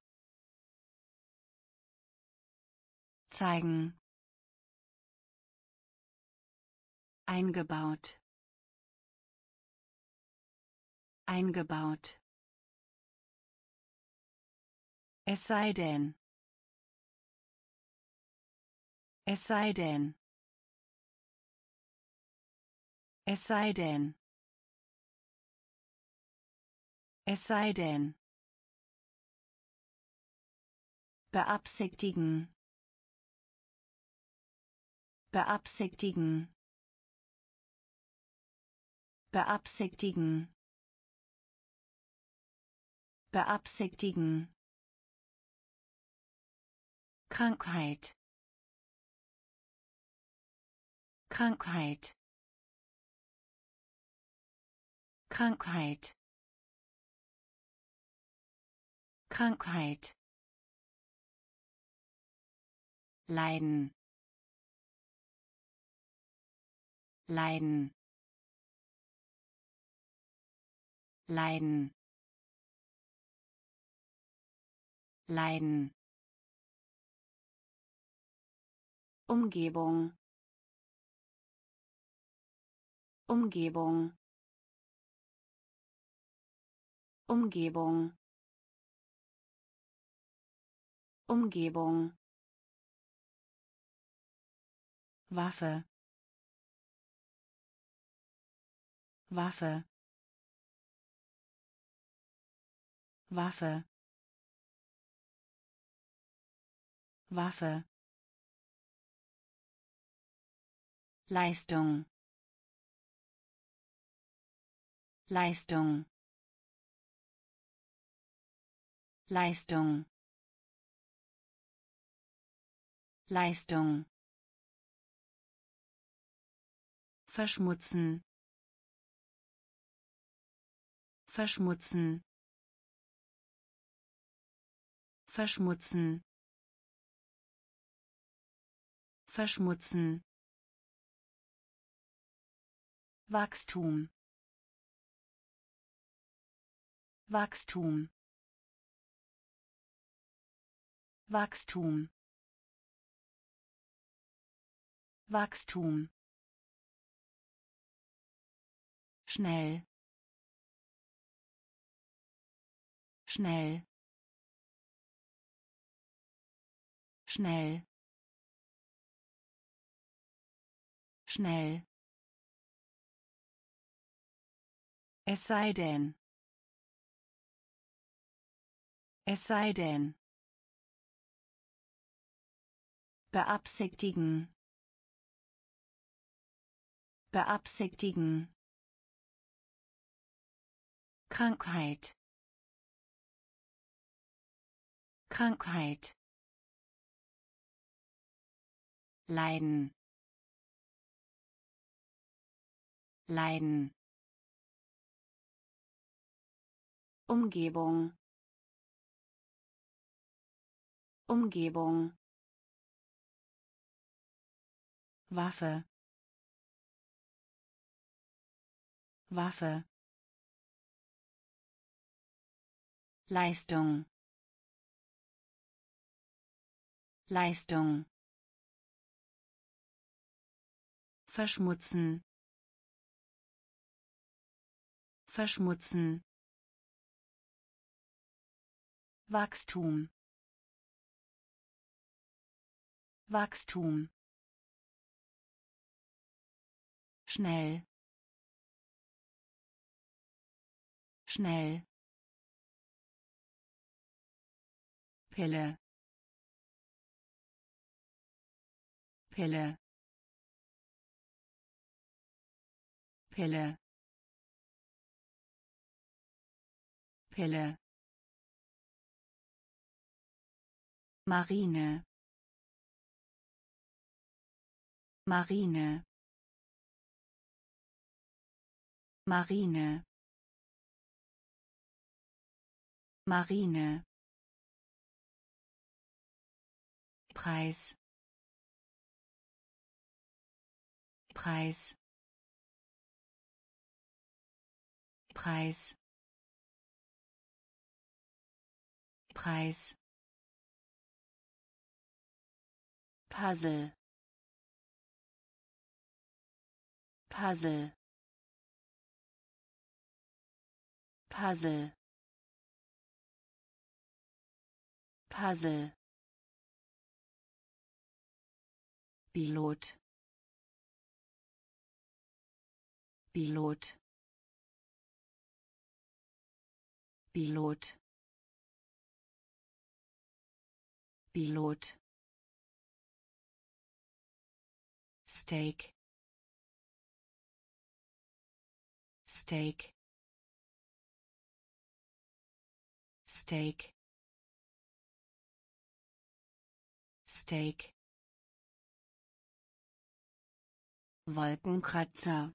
Zeigen. Eingebaut. Eingebaut es sei denn. Es sei denn. Es sei denn. Es sei denn. Beabsichtigen. Beabsichtigen. Beabsichtigen. Beabsichtigen Krankheit. Krankheit. Krankheit. Krankheit. Leiden. Leiden. Leiden. Leiden Umgebung. Umgebung. Umgebung. Umgebung. Waffe. Waffe. Waffe. Waffe Leistung. Leistung. Leistung. Leistung. Verschmutzen. Verschmutzen. Verschmutzen. Verschmutzen Wachstum. Wachstum. Wachstum. Wachstum. Schnell. Schnell. Schnell. Schnell es sei denn. Es sei denn. Beabsichtigen. Beabsichtigen. Krankheit. Krankheit. Leiden. Leiden Umgebung. Umgebung. Waffe. Waffe. Leistung. Leistung. Verschmutzen. Verschmutzen Wachstum. Wachstum. Schnell. Schnell. Pille. Pille. Pille. Pille Marine. Marine. Marine. Marine. Preis. Preis. Preis. Preis Puzzle. Puzzle. Puzzle. Puzzle. Pilot. Pilot. Pilot. Pilot Steak. Steak. Steak. Steak. Wolkenkratzer.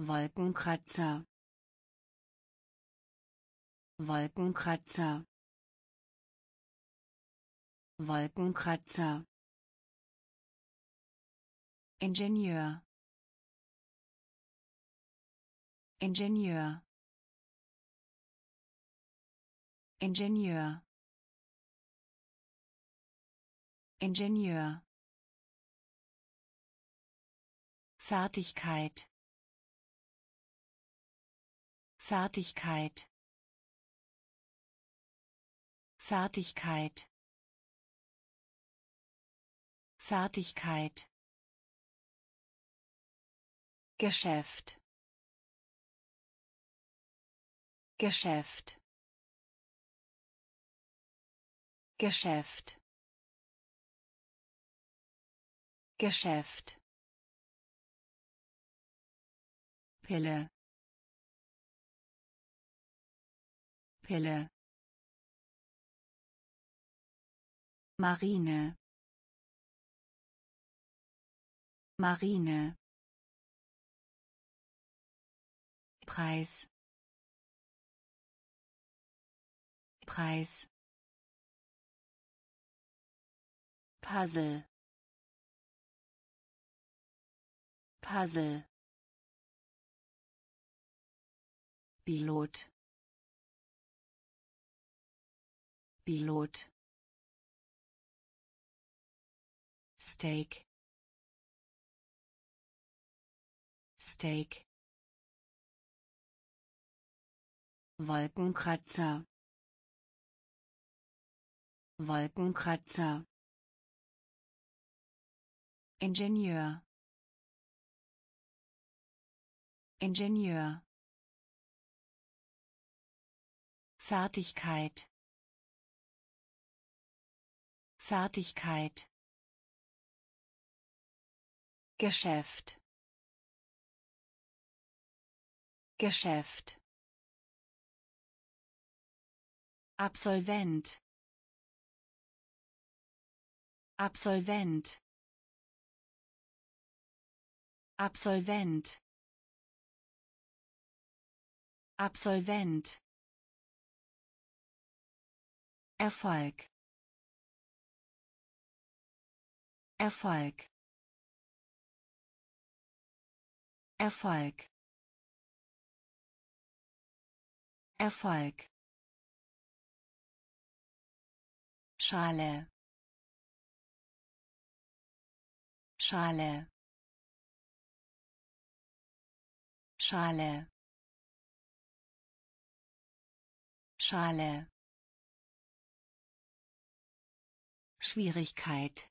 Wolkenkratzer. Wolkenkratzer. Wolkenkratzer Ingenieur. Ingenieur. Ingenieur. Ingenieur. Fertigkeit. Fertigkeit. Fertigkeit. Fertigkeit Geschäft. Geschäft. Geschäft. Geschäft. Pille. Pille. Marine. Marine Preis. Preis. Puzzle. Puzzle. Pilot. Pilot. Steak. Steak Wolkenkratzer. Wolkenkratzer. Ingenieur. Ingenieur. Fertigkeit. Fertigkeit. Geschäft. Geschäft Absolvent. Absolvent. Absolvent. Absolvent. Erfolg. Erfolg. Erfolg. Erfolg Schale. Schale. Schale. Schale. Schwierigkeit.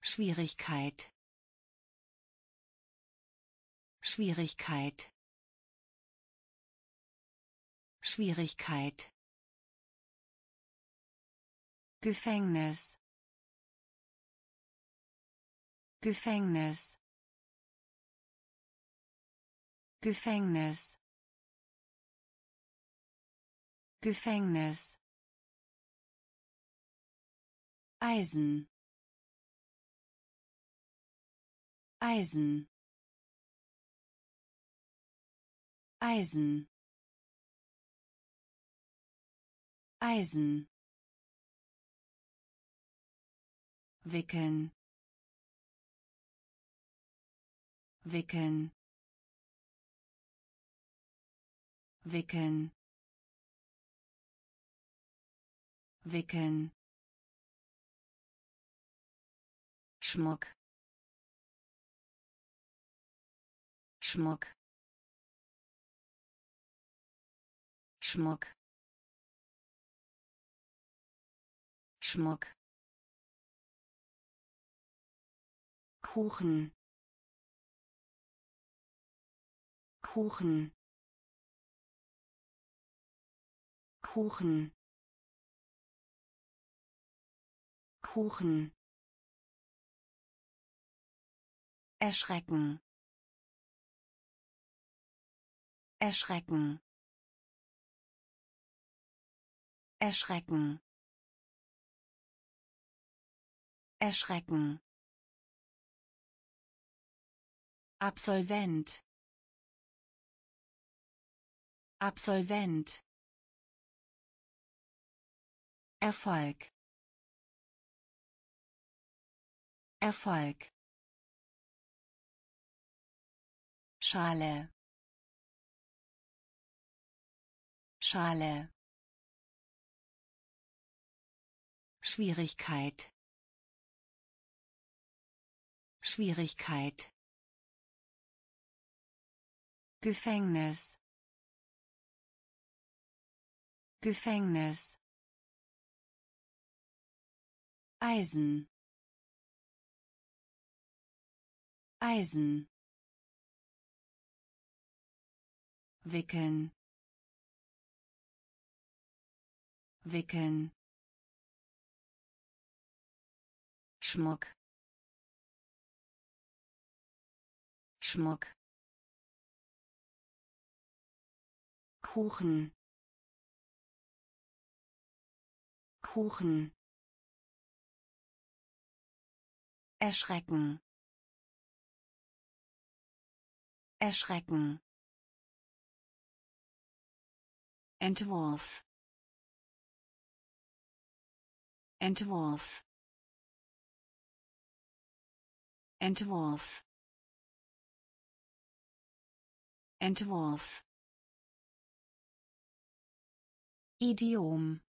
Schwierigkeit. Schwierigkeit. Schwierigkeit Gefängnis. Gefängnis. Gefängnis. Gefängnis. Eisen. Eisen. Eisen. Eisen wickeln. Wickeln. Wickeln. Wickeln. Schmuck. Schmuck. Schmuck. Schmuck Kuchen Kuchen Kuchen Kuchen Erschrecken. Erschrecken. Erschrecken. Erschrecken. Absolvent. Absolvent. Erfolg. Erfolg. Schale. Schale. Schwierigkeit. Schwierigkeit. Gefängnis. Gefängnis. Eisen. Eisen. wickeln wickeln Schmuck Schmuck Kuchen. Kuchen. Erschrecken. Erschrecken. Entwurf. Entwurf. Entwurf. Entwurf Idiom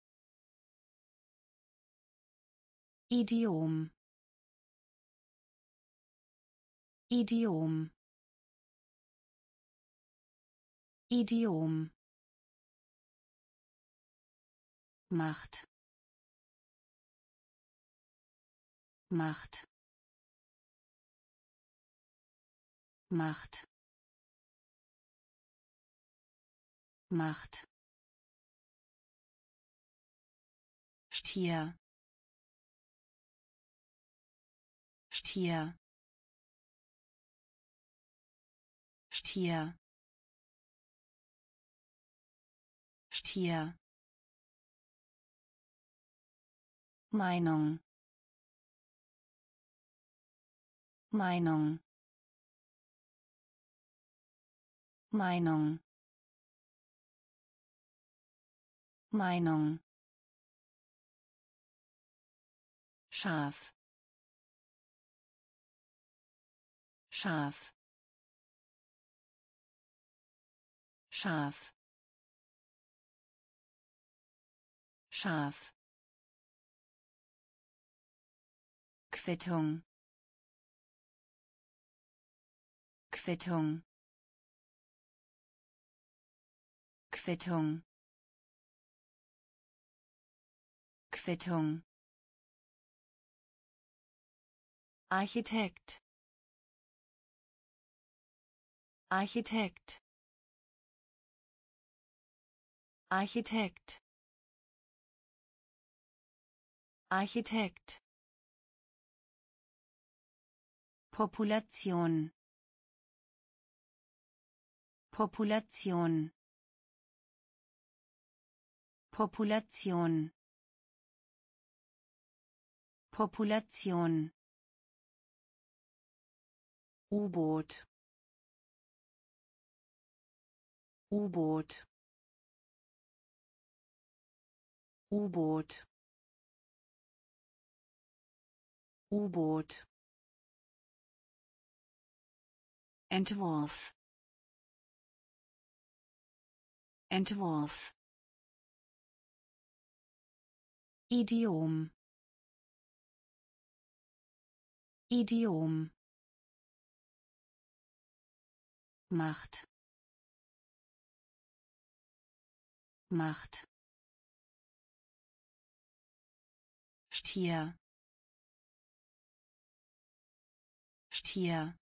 Idiom Idiom Idiom Macht. Macht. Macht. Macht. Stier. Stier. Stier. Stier Meinung Meinung Meinung Meinung scharf scharf scharf scharf Quittung. Quittung. Quittung. Quittung Architekt. Architekt. Architekt. Architekt. Population. Population. Population. Population U-Boot. U-Boot. U-Boot. U-Boot. Entwurf. Entwurf. Idiom. Idiom Macht. Macht. Stier. Stier.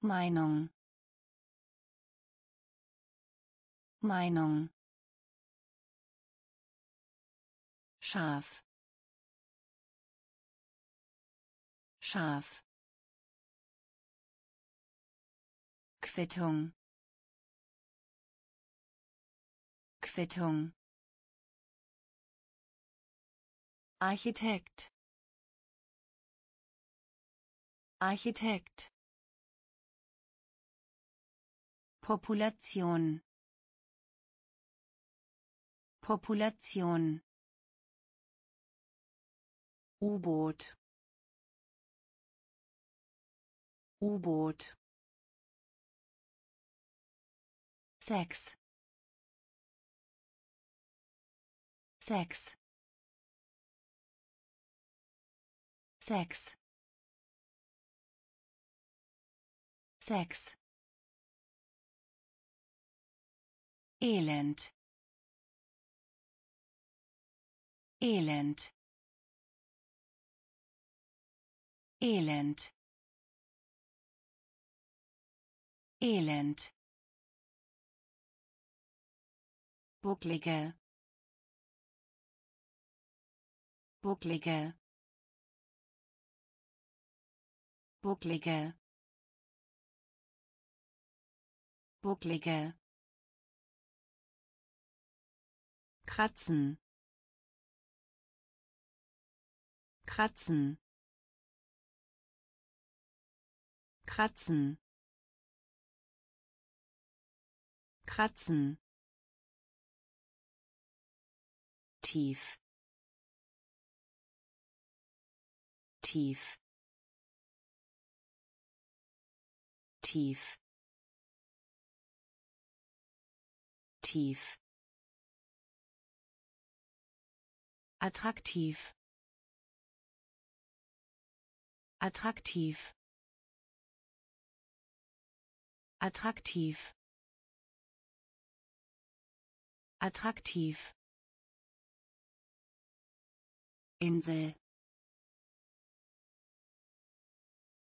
Meinung. Meinung. Scharf. Scharf Quittung. Quittung. Architekt. Architekt. Population. Population. U-Boot. U-Boot Sex Sex Sex Sex Elend. Elend. Elend. Elend bucklige. Bucklige. Bucklige. Bucklige. Kratzen. Kratzen. Kratzen. Kratzen tief tief tief tief attraktiv attraktiv attraktiv attraktiv Insel.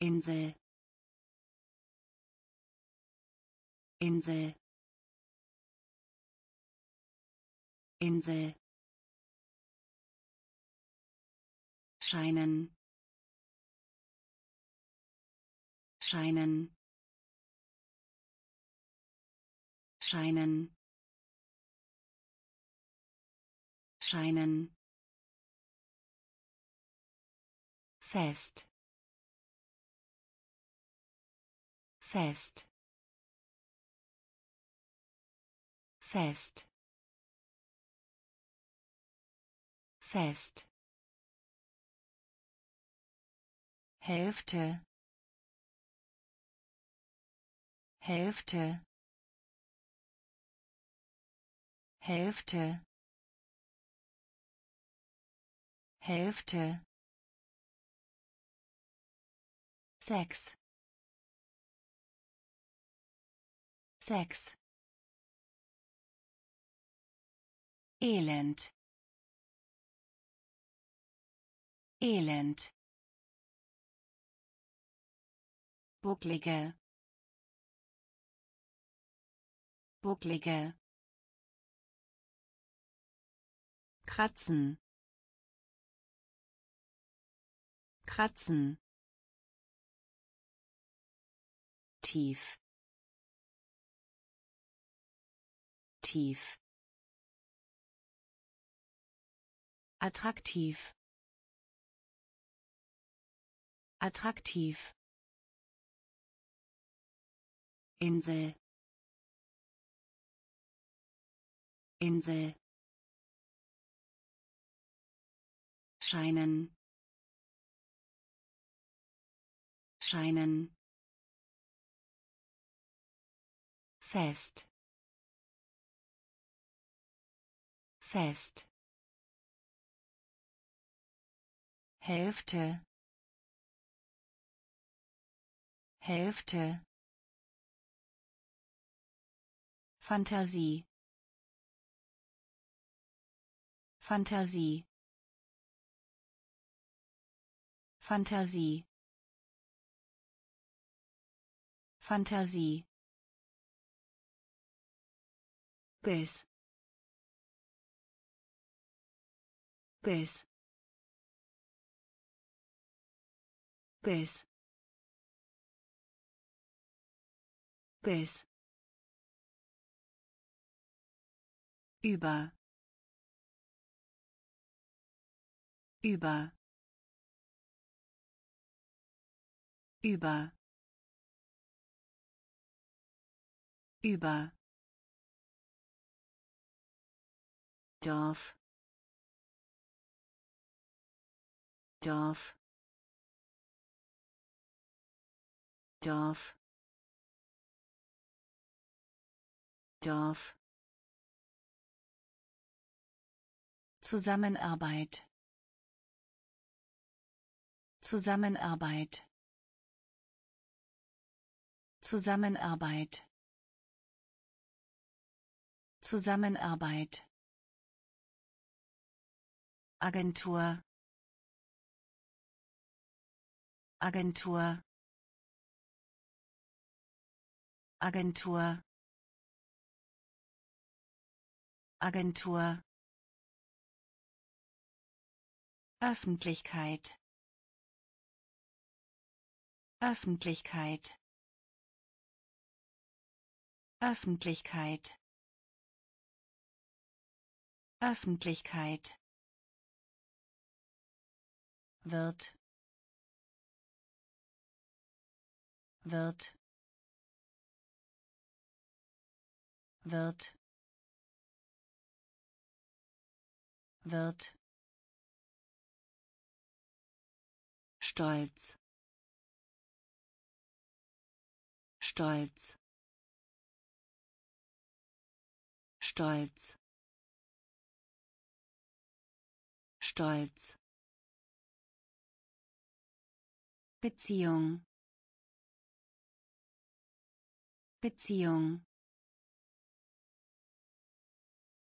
Insel. Insel. Insel. Scheinen. Scheinen. Scheinen. Scheinen fest. Fest. Fest. Fest. Hälfte. Hälfte. Hälfte. Hälfte sechs. Sechs. Elend. Elend. Bucklige. Bucklige. Kratzen. Kratzen tief. Tief. Attraktiv. Attraktiv. Insel. Insel. Scheinen. Scheinen fest. Fest. Hälfte. Hälfte. Fantasie. Fantasie. Fantasie. Fantasie bis bis bis bis über. Über. Über. Über Dorf. Dorf. Dorf. Dorf. Zusammenarbeit. Zusammenarbeit. Zusammenarbeit. Zusammenarbeit Agentur. Agentur. Agentur. Agentur. Öffentlichkeit. Öffentlichkeit. Öffentlichkeit. Öffentlichkeit wird. Wird. Wird. Wird. Stolz. Stolz. Stolz. Stolz Beziehung. Beziehung.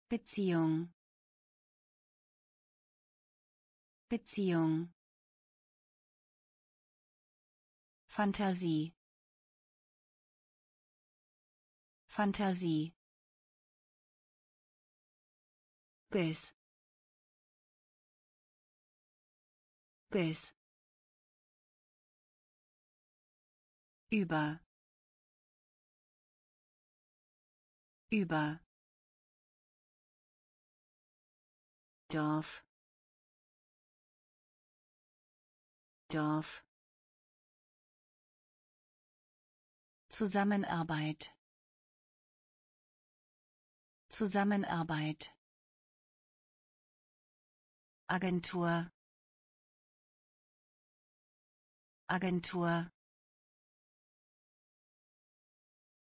Beziehung. Beziehung. Fantasie. Fantasie. Bis bis über. Über. Dorf. Dorf. Zusammenarbeit. Zusammenarbeit. Agentur. Agentur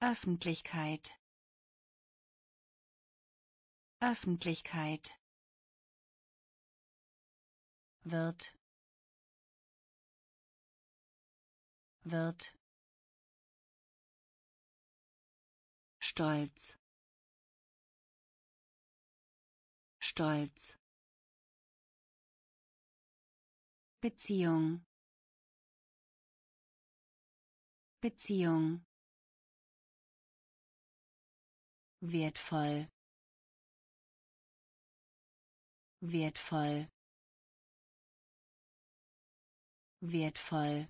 Öffentlichkeit. Öffentlichkeit. Wird. Wird. Stolz. Stolz. Beziehung. Beziehung wertvoll. Wertvoll. Wertvoll.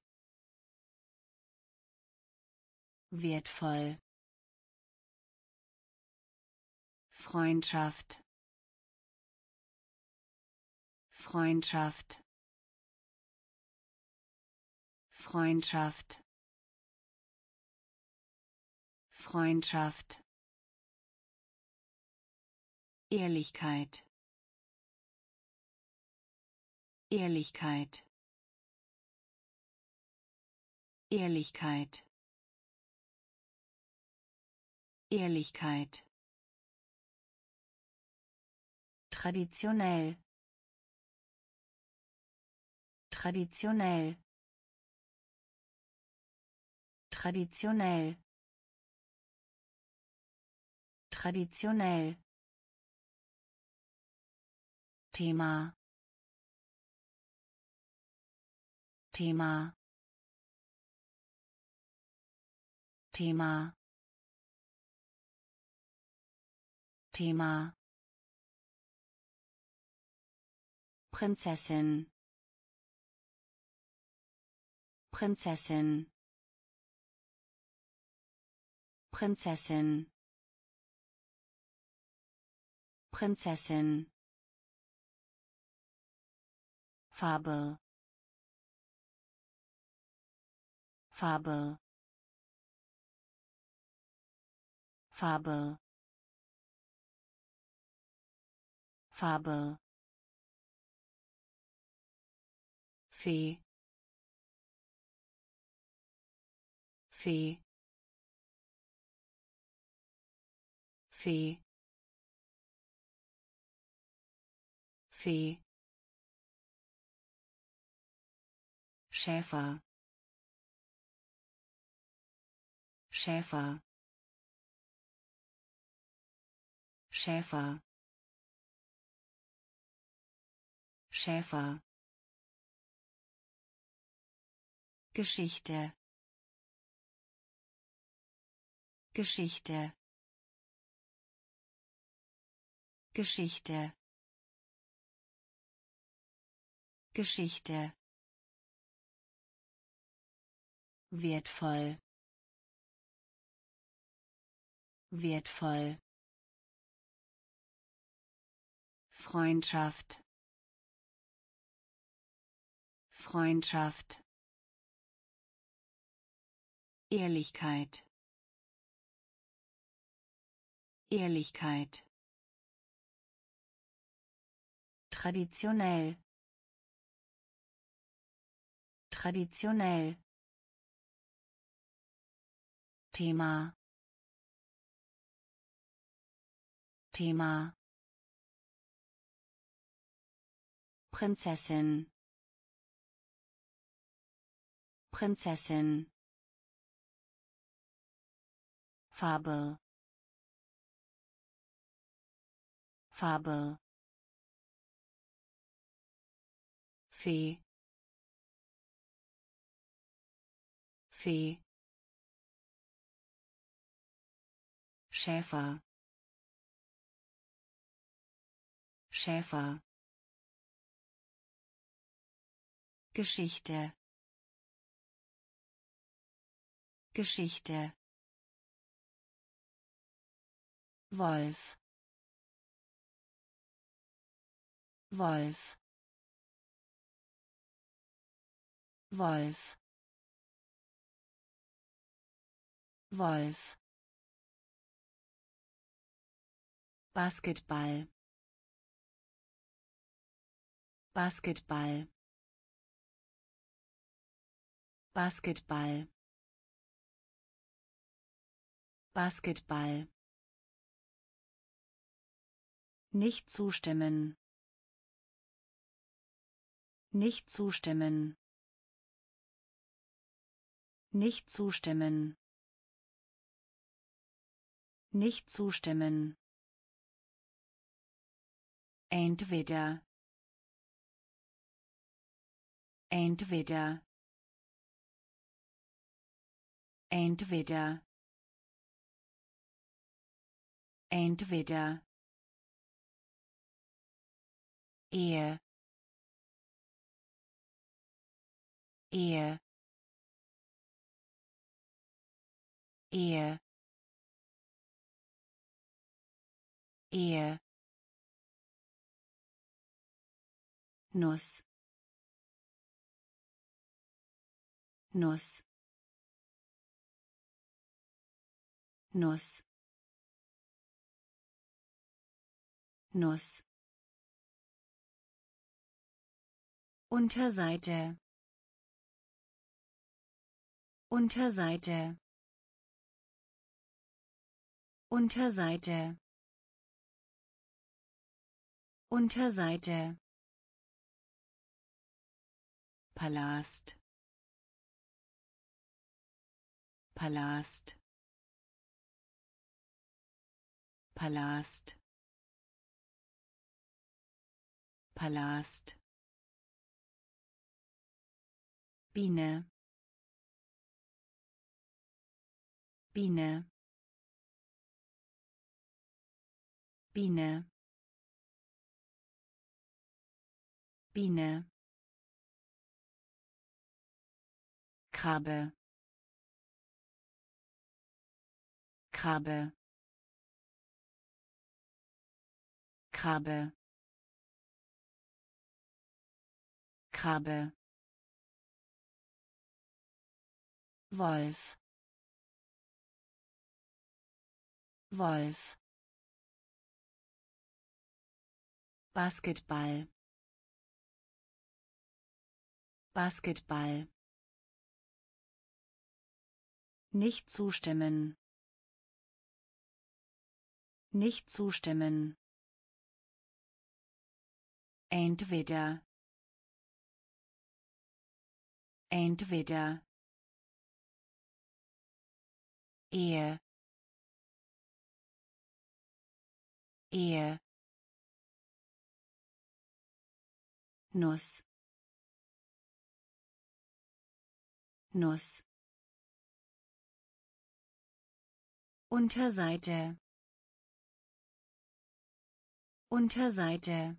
Wertvoll. Freundschaft. Freundschaft. Freundschaft. Freundschaft Ehrlichkeit. Ehrlichkeit. Ehrlichkeit. Ehrlichkeit. Traditionell. Traditionell. Traditionell. Traditionell Thema. Thema. Thema. Thema. Prinzessin. Prinzessin. Prinzessin. Prinzessin Farbe Farbe Farbe Farbe Fee. Fee. Fee. Fee Schäfer. Schäfer. Schäfer. Schäfer. Geschichte. Geschichte. Geschichte. Geschichte wertvoll. Wertvoll. Freundschaft. Freundschaft. Ehrlichkeit. Ehrlichkeit. Traditionell. Traditionell Thema. Thema. Prinzessin. Prinzessin. Farbe Farbe Fee. Fee Schäfer. Schäfer. Geschichte. Geschichte. Wolf. Wolf. Wolf. Wolf Basketball. Basketball. Basketball. Basketball. Nicht zustimmen. Nicht zustimmen. Nicht zustimmen. Nicht zustimmen entweder entweder entweder entweder Ehe Ehe Ehe Ehe Nuss. Nuss. Nuss. Nuss. Unterseite. Unterseite. Unterseite. Unterseite Palast. Palast. Palast. Palast. Biene. Biene. Biene. Biene Krabbe. Krabbe. Krabbe. Krabbe. Wolf. Wolf. Basketball. Basketball nicht zustimmen. Nicht zustimmen. Entweder. Entweder. Ehe. Ehe. Nuss. Nuss Unterseite. Unterseite.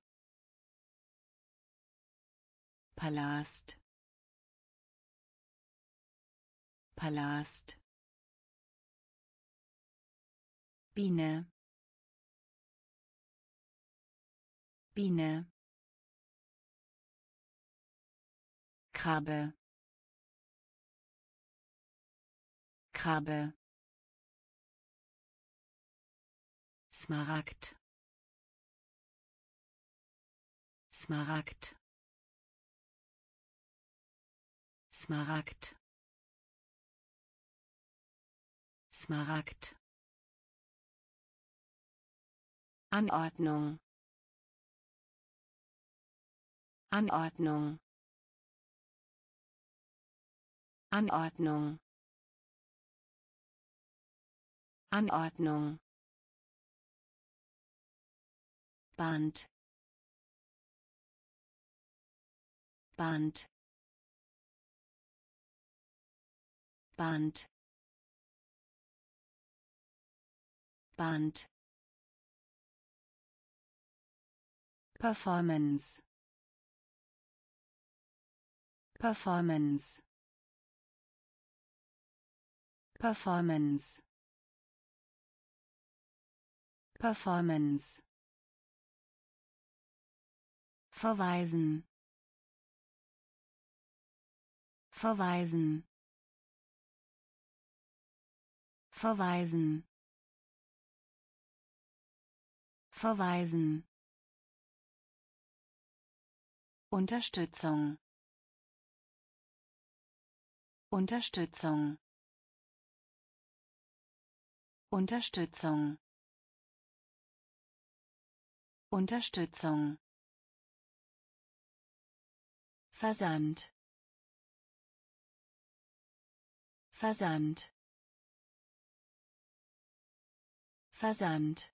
Palast. Palast. Biene. Biene. Krabbe. Krabbe Smaragd. Smaragd. Smaragd. Smaragd. Anordnung. Anordnung. Anordnung. Anordnung Band. Band. Band. Band. Performance. Performance. Performance. Performance verweisen. Verweisen. Verweisen. Verweisen. Unterstützung. Unterstützung. Unterstützung. Unterstützung Versand. Versand. Versand.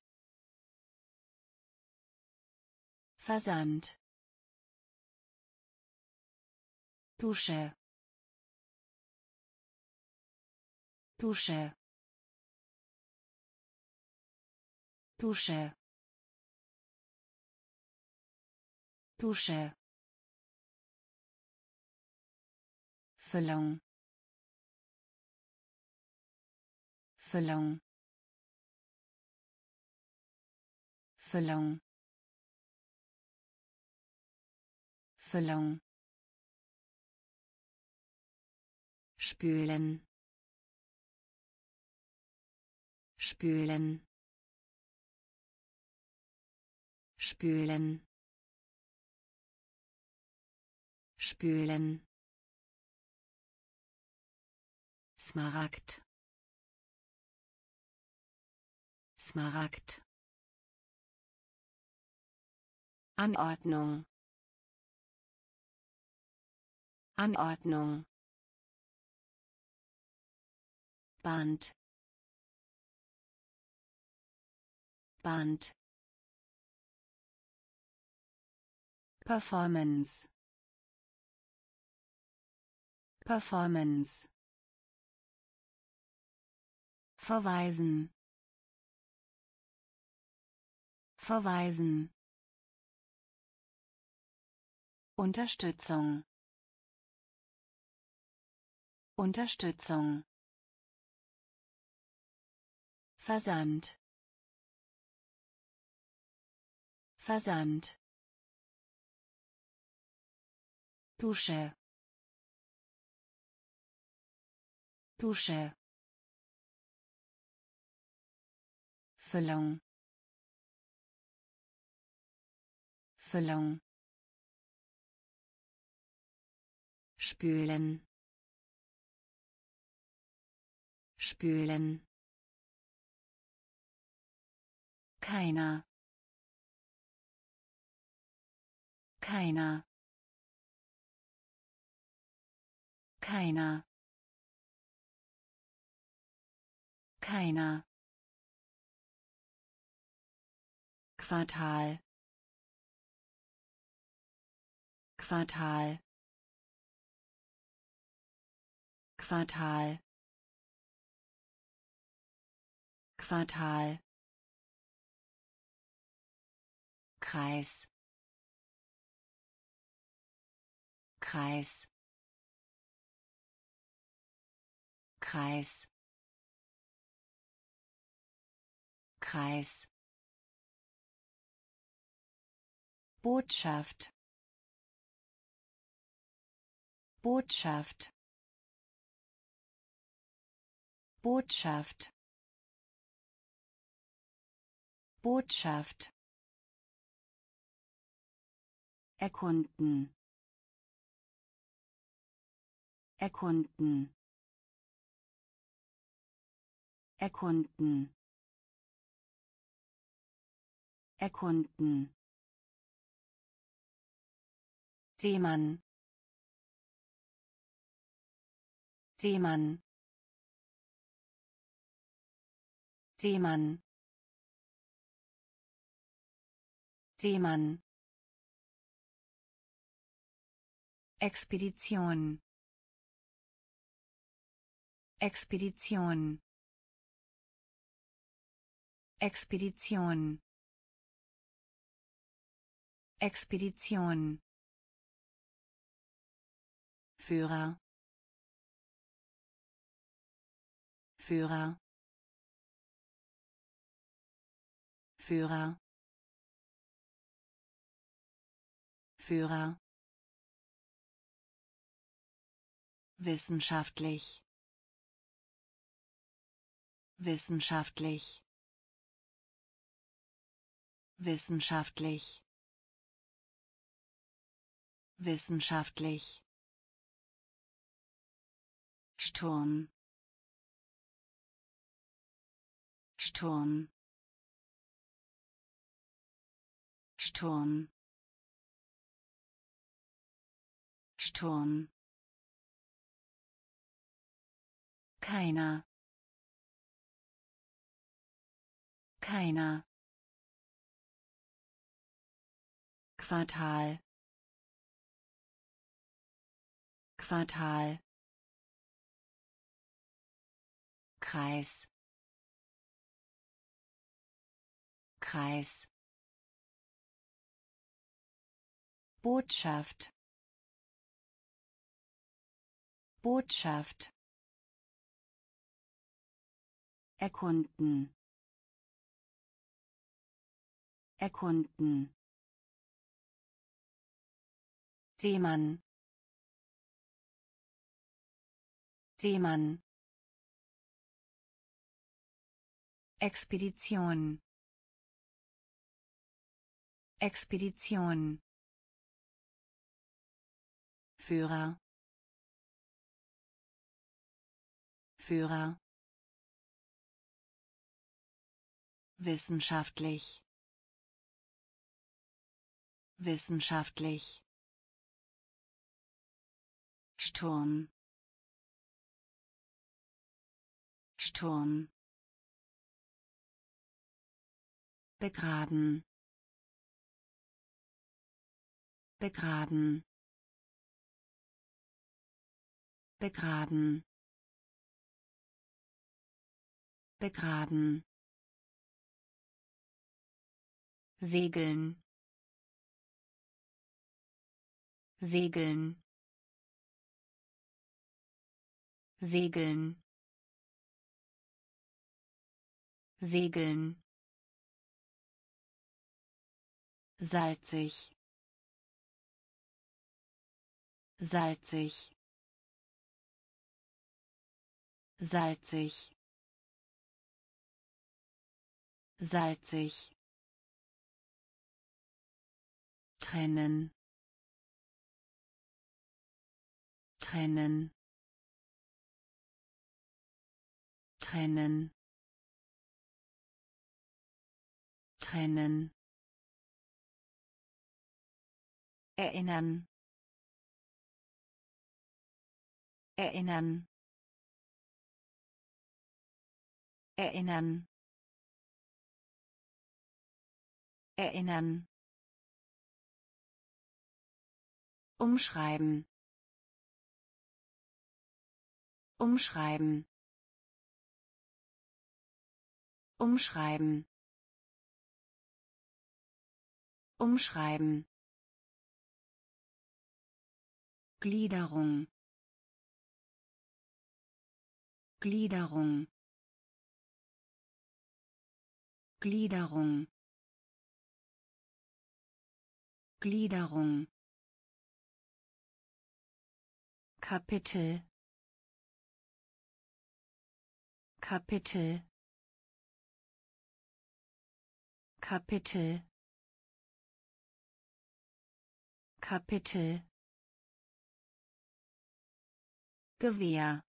Versand. Dusche. Dusche. Dusche. Dusche Füllung Füllung Füllung Füllung spülen. Spülen. Spülen. Spülen Smaragd. Smaragd. Anordnung. Anordnung. Band. Band. Performance. Performance verweisen. Verweisen. Unterstützung. Unterstützung. Versand. Versand. Dusche. Dusche Füllung Füllung spülen. Spülen. Keiner. Keiner. Keiner. Keiner Quartal. Quartal. Quartal. Quartal. Kreis. Kreis. Kreis. Kreis Botschaft. Botschaft. Botschaft. Botschaft. Erkunden. Erkunden. Erkunden. Erkunden Seemann. Seemann. Seemann. Seemann. Expedition. Expedition. Expedition. Expedition Führer. Führer. Führer. Führer. Wissenschaftlich. Wissenschaftlich. Wissenschaftlich. Wissenschaftlich Sturm. Sturm. Sturm. Sturm. Keiner. Keiner. Quartal. Quartal Kreis. Kreis. Botschaft. Botschaft. Erkunden. Erkunden. Seemann. Seemann Expedition. Expedition. Führer. Führer. Wissenschaftlich. Wissenschaftlich. Sturm. Sturm begraben. Begraben. Begraben. Begraben. Segeln. Segeln. Segeln. Segeln salzig. Salzig. Salzig. Salzig. Trennen. Trennen. Trennen. Trennen erinnern. Erinnern. Erinnern. Erinnern. Umschreiben. Umschreiben. Umschreiben. Umschreiben Gliederung. Gliederung. Gliederung. Gliederung. Kapitel. Kapitel. Kapitel. Kapitel Gewehr.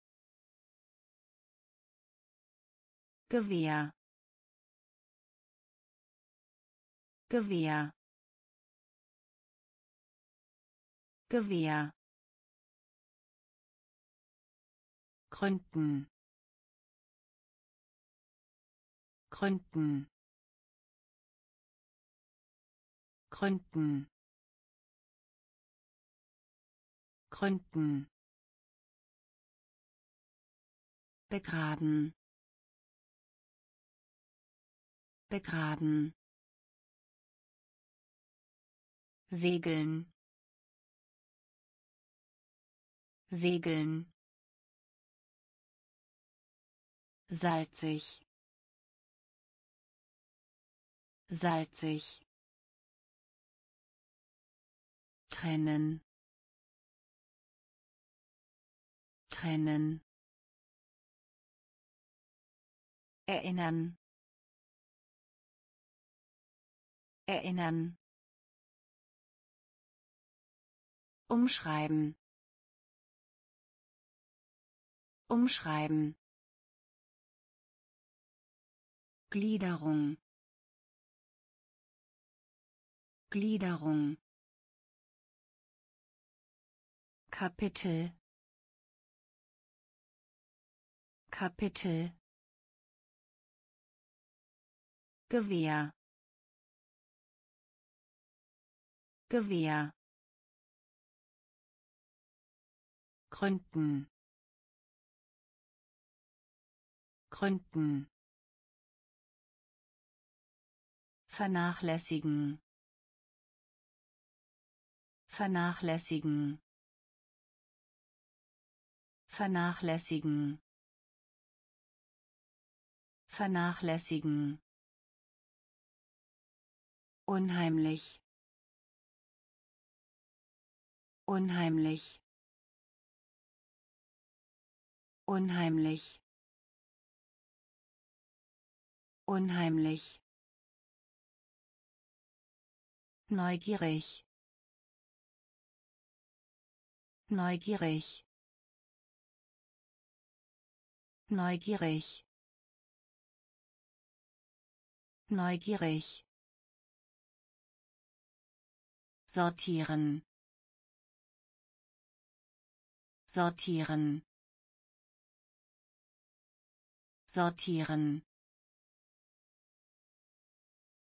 Gewehr. Gewehr. Gewehr. Gründen. Gründen. Gründen. Gründen begraben. Begraben. Segeln. Segeln. Salzig. Salzig. Trennen. Trennen erinnern. Erinnern. Umschreiben. Umschreiben. Gliederung. Gliederung. Kapitel. Kapitel Gewehr. Gewehr. Gründen. Gründen. Vernachlässigen. Vernachlässigen. Vernachlässigen. Vernachlässigen unheimlich. Unheimlich. Unheimlich. Unheimlich. Neugierig. Neugierig. Neugierig. Neugierig sortieren. Sortieren. Sortieren.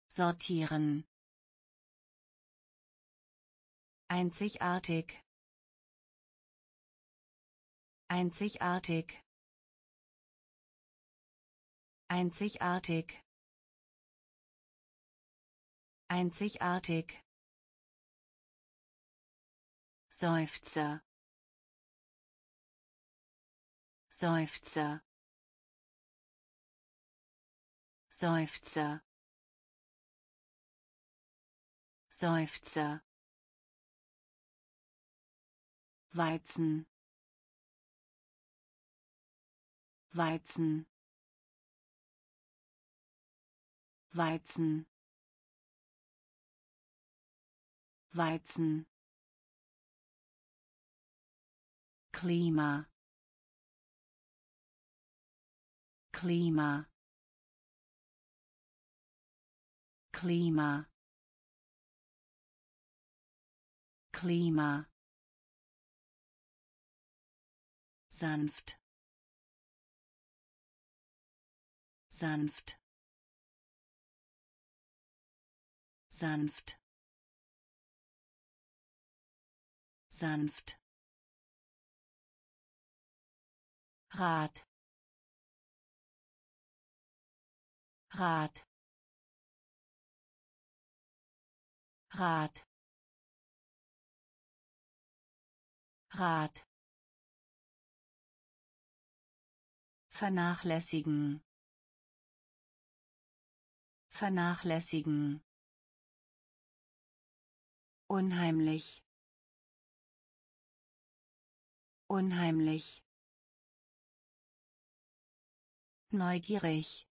Sortieren. Einzigartig. Einzigartig. Einzigartig. Einzigartig Seufzer. Seufzer. Seufzer. Seufzer. Weizen. Weizen. Weizen. Weizen Klima. Klima. Klima. Klima. Sanft. Sanft. Sanft. Sanft Rat. Rat. Rat. Rat. Vernachlässigen. Vernachlässigen. Unheimlich. Unheimlich neugierig.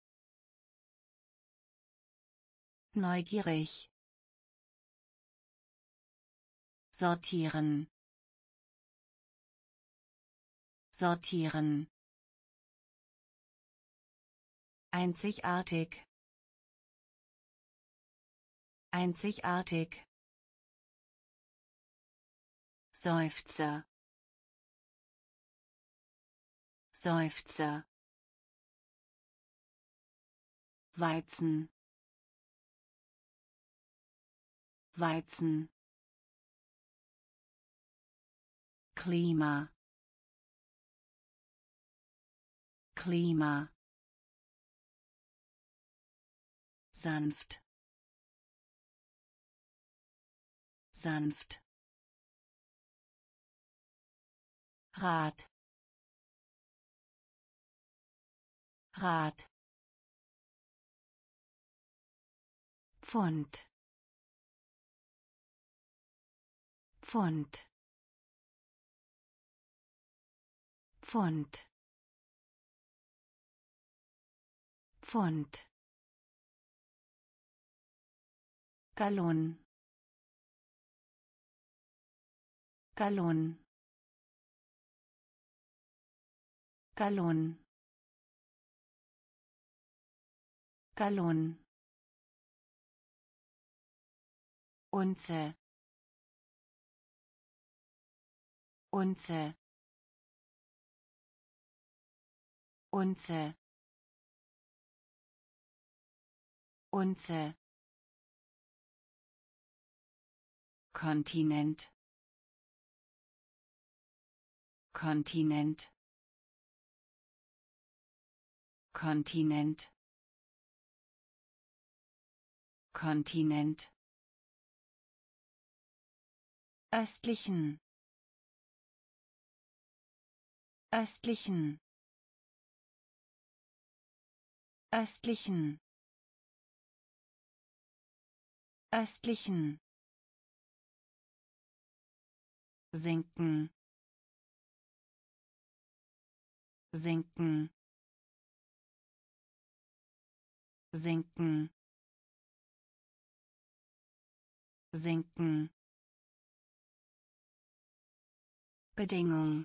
Neugierig. Sortieren. Sortieren. Einzigartig. Einzigartig. Seufzer. Seufzer Weizen. Weizen. Klima. Klima. Sanft. Sanft. Rat Rat Pfund Pfund Pfund Pfund Gallon. Gallon. Gallon. Gallon Unze. Unze. Unze. Unze. Kontinent. Kontinent. Kontinent. Kontinent östlichen östlichen östlichen östlichen. Sinken. Sinken. Sinken. Sinken Bedingung.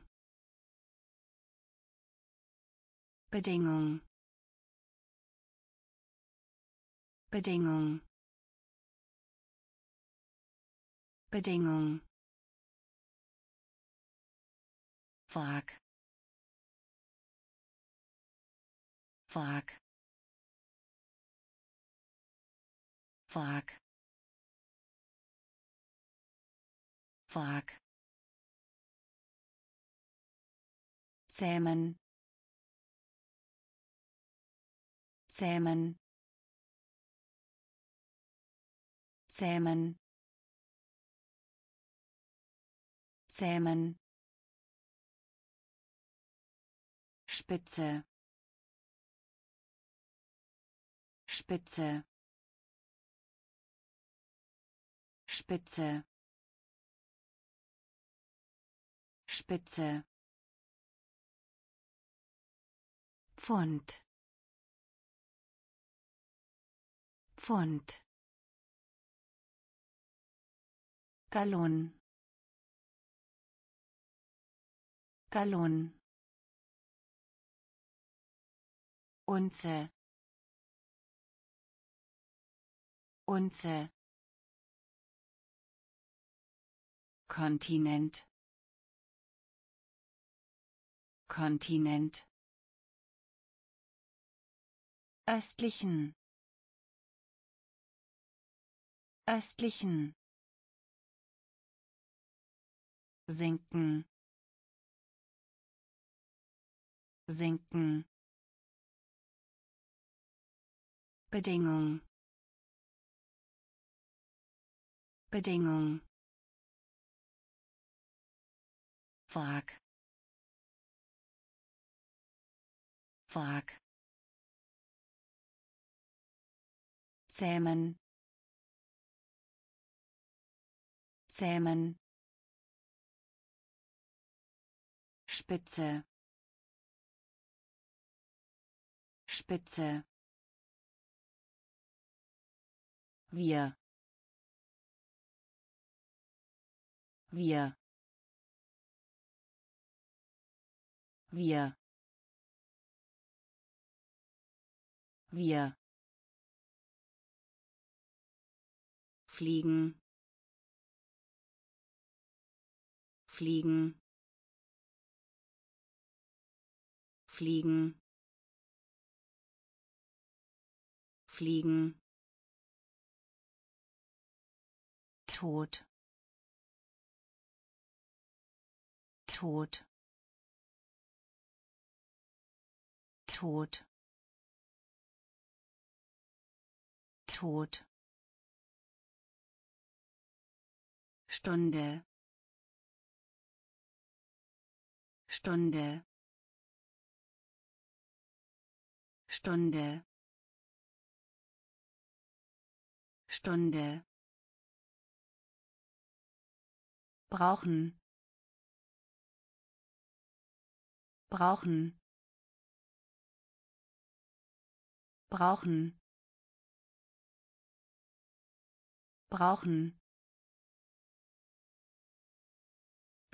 Bedingung. Bedingung. Bedingung. Frag. Frag. Frag. Frag zähmen zähmen zähmen zähmen Spitze. Spitze. Spitze. Spitze Pfund Pfund Gallon. Gallon. Unze. Unze. Kontinent. Kontinent östlichen. Östlichen. Sinken. Sinken. Bedingung. Bedingung. Frag. Frag zähmen zähmen Spitze. Spitze. Wir. Wir. Wir. Wir fliegen. Fliegen. Fliegen. Fliegen. Tod. Tod. Tod. Tod Stunde. Stunde. Stunde. Stunde. Brauchen. Brauchen. Brauchen. Brauchen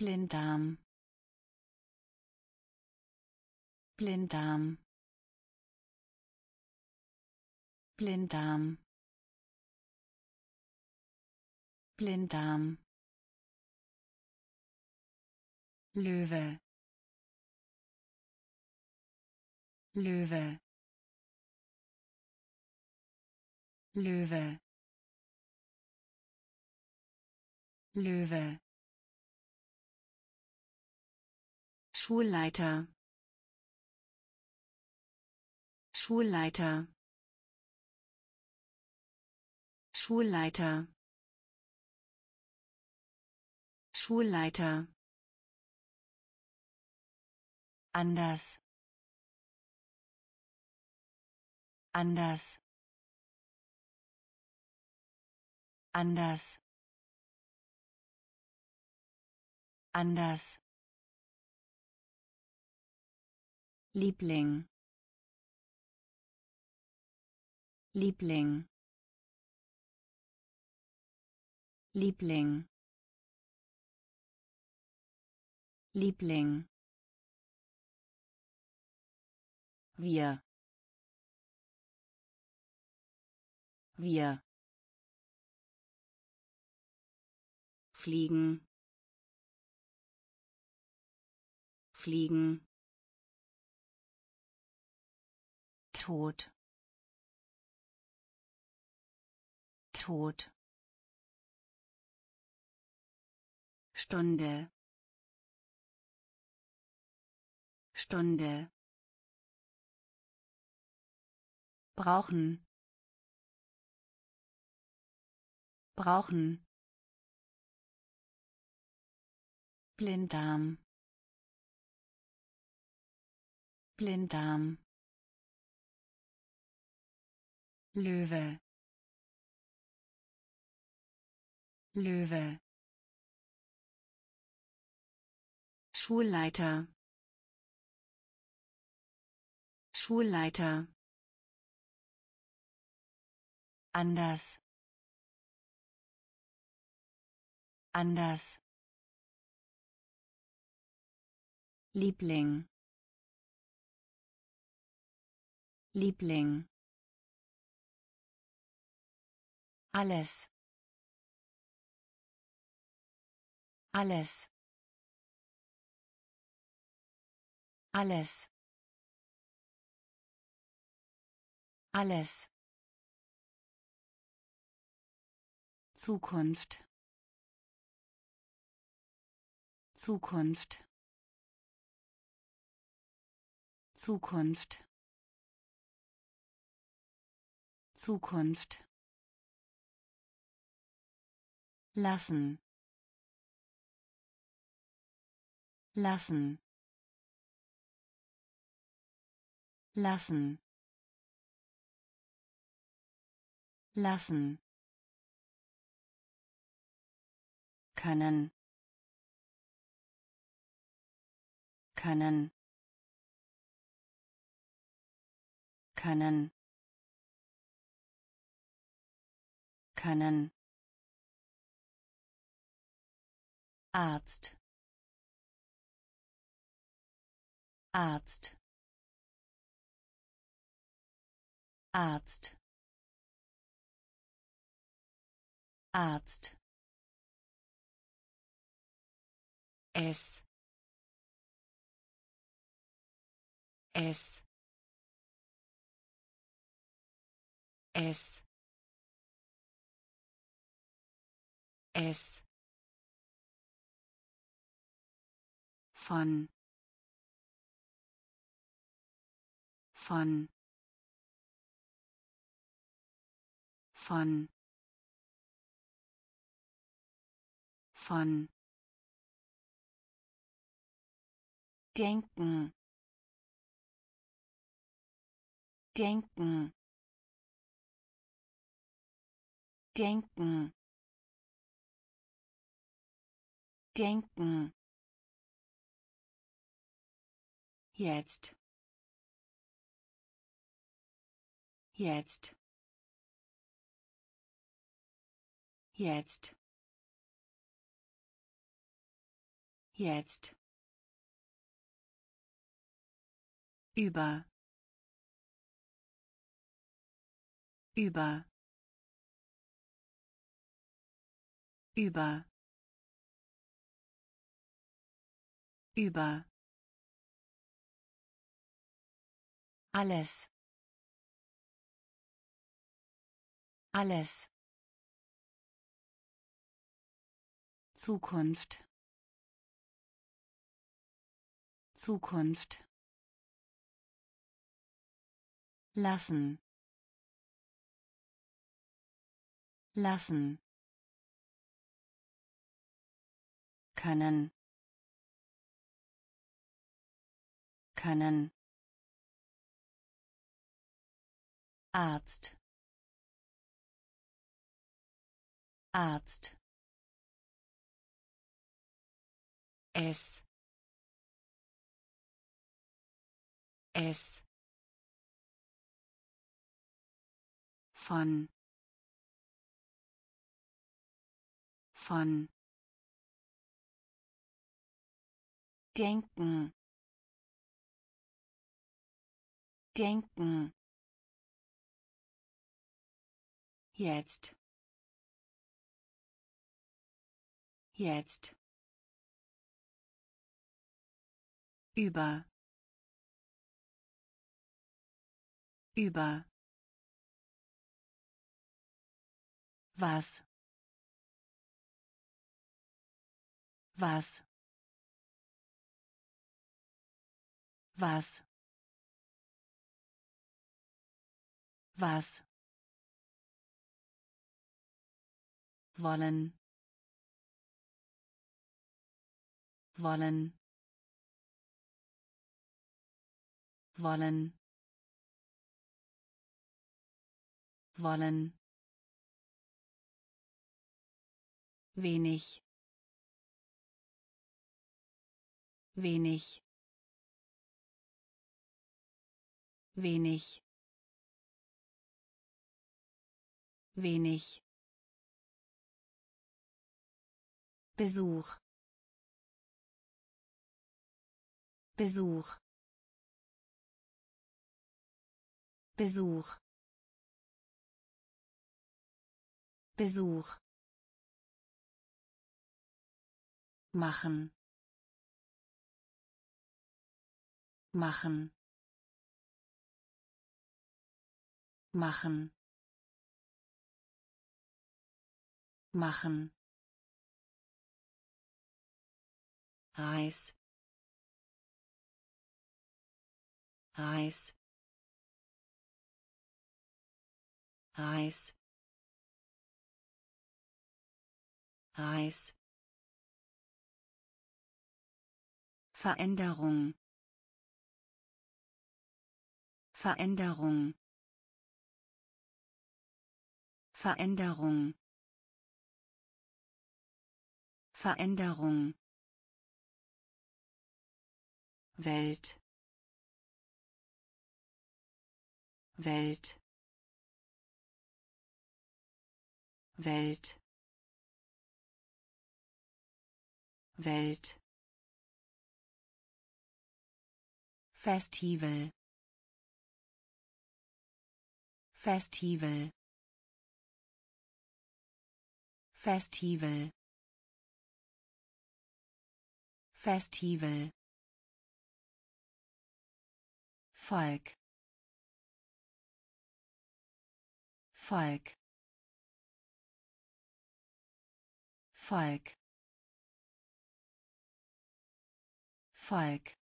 Blinddarm. Blinddarm. Blinddarm. Blinddarm. Löwe. Löwe. Löwe. Löwe Schulleiter. Schulleiter. Schulleiter. Schulleiter. Anders. Anders. Anders. Anders Liebling Liebling Liebling Liebling Wir. Wir. Fliegen. Fliegen. Tod. Tod. Stunde. Stunde. brauchen brauchen Blinddarm Blinddarm Löwe. Löwe. Schulleiter. Schulleiter. Anders. Anders. Liebling. Liebling alles. Alles. Alles. Alles. Zukunft. Zukunft. Zukunft. Zukunft lassen. Lassen. Lassen. Lassen. Können. Können. Können. Können Arzt. Arzt. Arzt. Arzt. Es. Es. Es. Es von von von von. Denken. Denken. Denken. Denken jetzt. Jetzt. Jetzt. Jetzt. Über. Über. Über. Über alles. Alles. Zukunft. Zukunft. Lassen. Lassen. Können. Können Arzt. Arzt. Es es von. Von. Denken. Denken jetzt. Jetzt. Über. Über. Was? Was? Was? Was wollen. Wollen. Wollen. Wollen. Wenig. Wenig. Wenig. Wenig Besuch. Besuch. Besuch. Besuch. Machen. Machen. Machen. Machen Reis. Reis. Reis. Reis. Veränderung. Veränderung. Veränderung. Veränderung Welt. Welt. Welt. Welt. Festival. Festival. Festival. Festival Volk. Volk. Volk. Volk.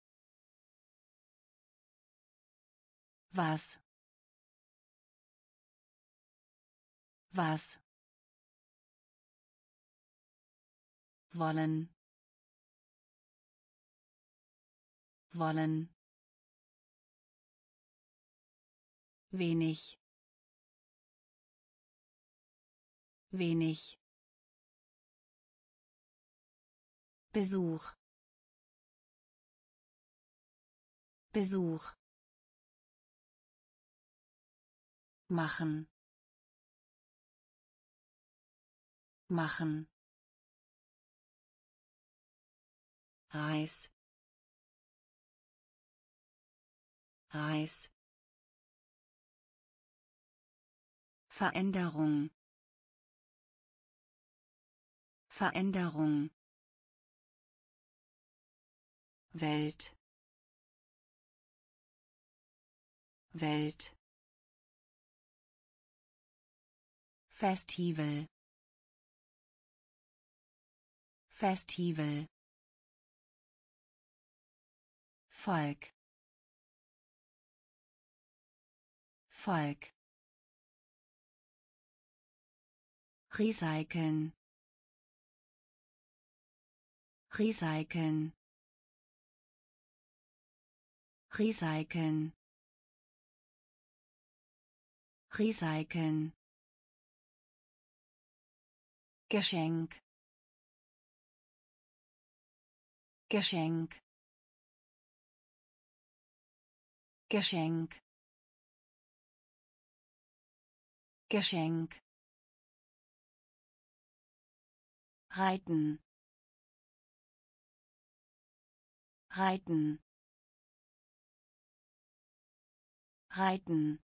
Was? Was? Wollen. Wollen wenig. Wenig. Besuch. Besuch. Machen. Machen. Reis. Reis Veränderung. Veränderung. Welt. Welt. Festival. Festival. Volk. Volk Recyceln. Recyceln. Recyceln. Recyceln. Geschenk. Geschenk. Geschenk. Geschenk reiten. Reiten. Reiten.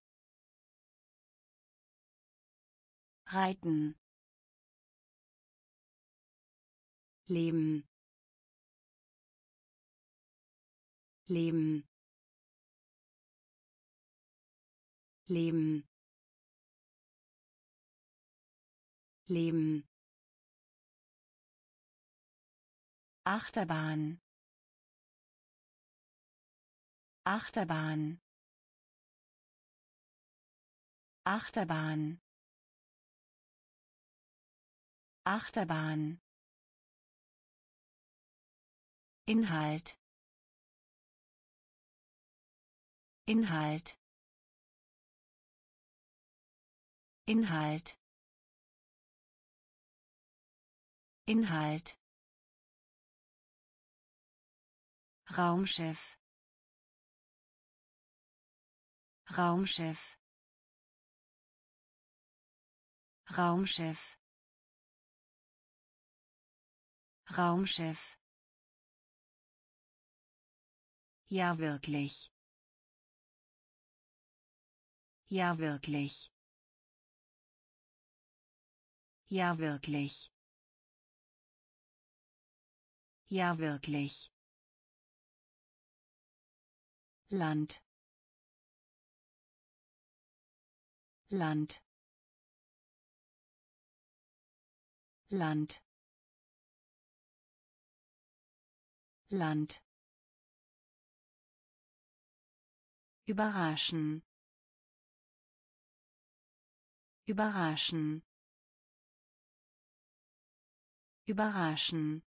Reiten. Leben. Leben. Leben. Leben Achterbahn. Achterbahn. Achterbahn. Achterbahn. Inhalt. Inhalt. Inhalt. Inhalt Raumschiff Raumschiff Raumschiff Raumschiff Ja wirklich. Ja wirklich. Ja wirklich. Ja wirklich. Land. Land. Land. Land. Überraschen. Überraschen. Überraschen.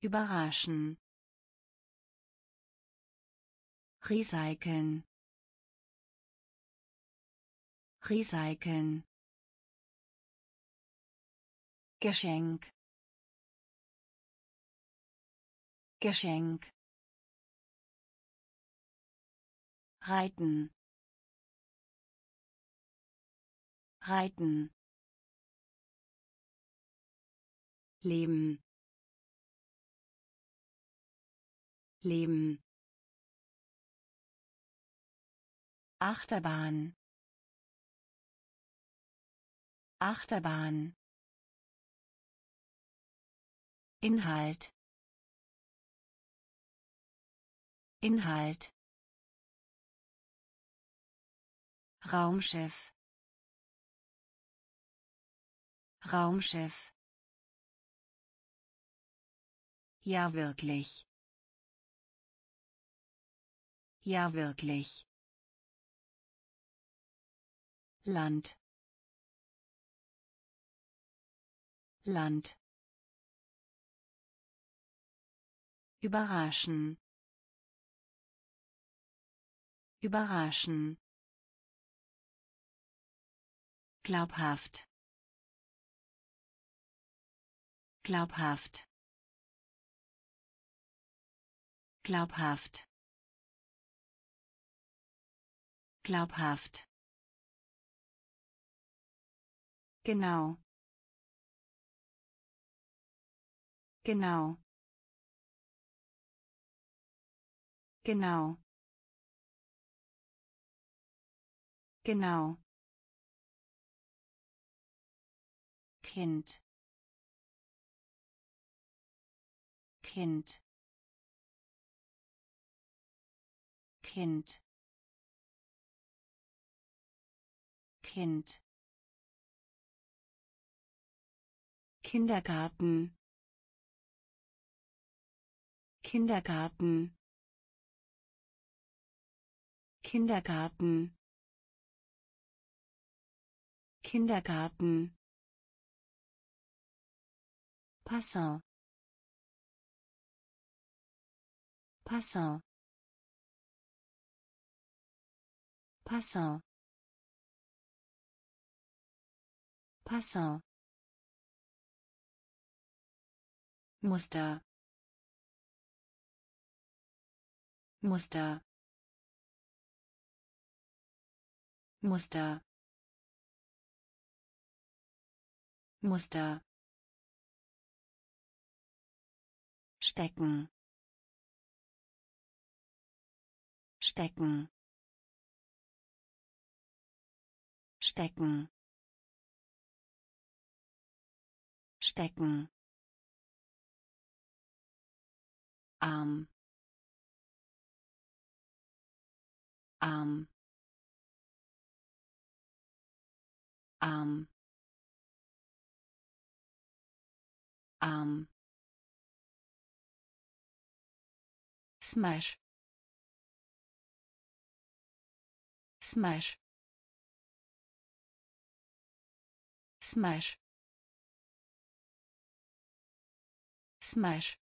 Überraschen. Recyceln. Recyceln. Geschenk. Geschenk. reiten reiten leben leben Achterbahn. Achterbahn. Inhalt. Inhalt. Raumschiff. Raumschiff. Ja wirklich. Ja wirklich. Land. Land. Überraschen. Überraschen. glaubhaft glaubhaft glaubhaft glaubhaft genau. Genau. Genau. Genau. Kind. Kind. Kind. Kind Kindergarten. Kindergarten. Kindergarten. Kindergarten. Passant. Passant. Passant. Passant Muster. Muster. Muster. Muster. Stecken. Stecken. Stecken. Stecken arm arm arm arm smash smash smash smash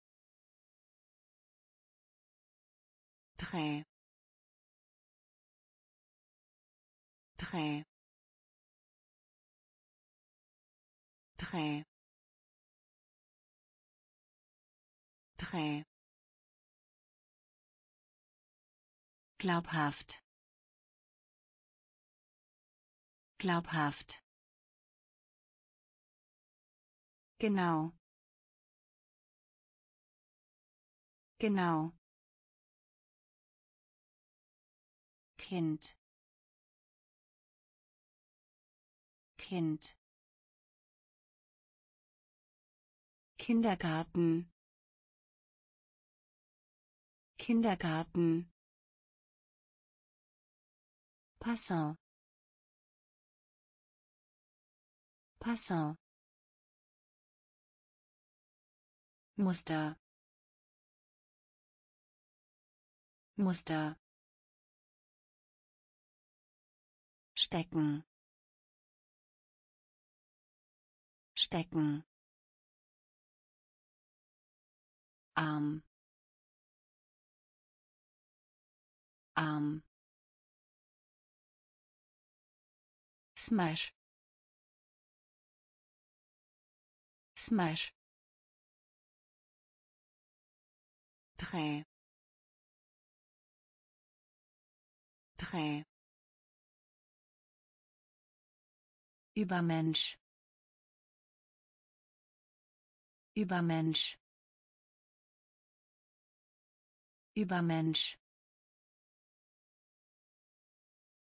Trait. Trait. Trait. Trait. glaubhaft glaubhaft genau genau Kind. Kind. Kindergarten. Kindergarten. Passant. Passant. Muster. Muster stecken. Stecken. Arm. Arm. Smash. Smash. Trait. Trait. Übermensch. Übermensch. Übermensch.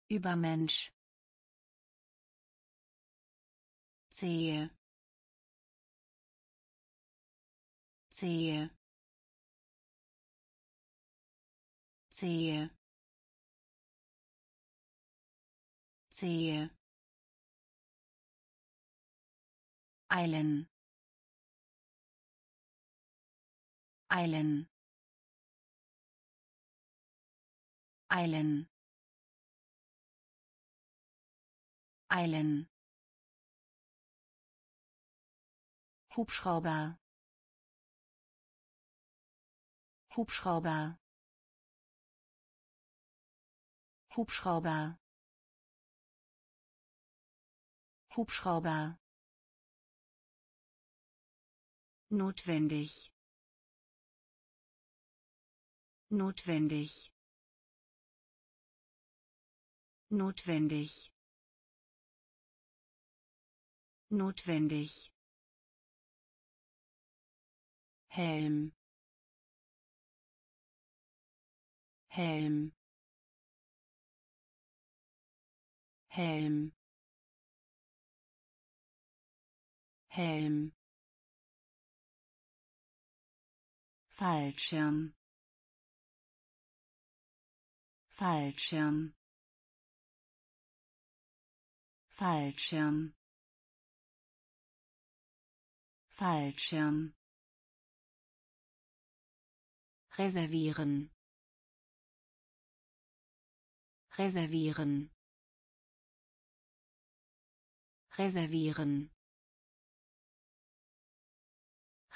Übermensch. sehe sehe sehe sehe eilen. Eilen. Eilen. Eilen. Hubschrauber. Hubschrauber. Hubschrauber. Hubschrauber notwendig. Notwendig. Notwendig. Notwendig. Helm. Helm. Helm. Helm Fallschirm. Fallschirm. Fallschirm. Fallschirm. Reservieren. Reservieren. Reservieren.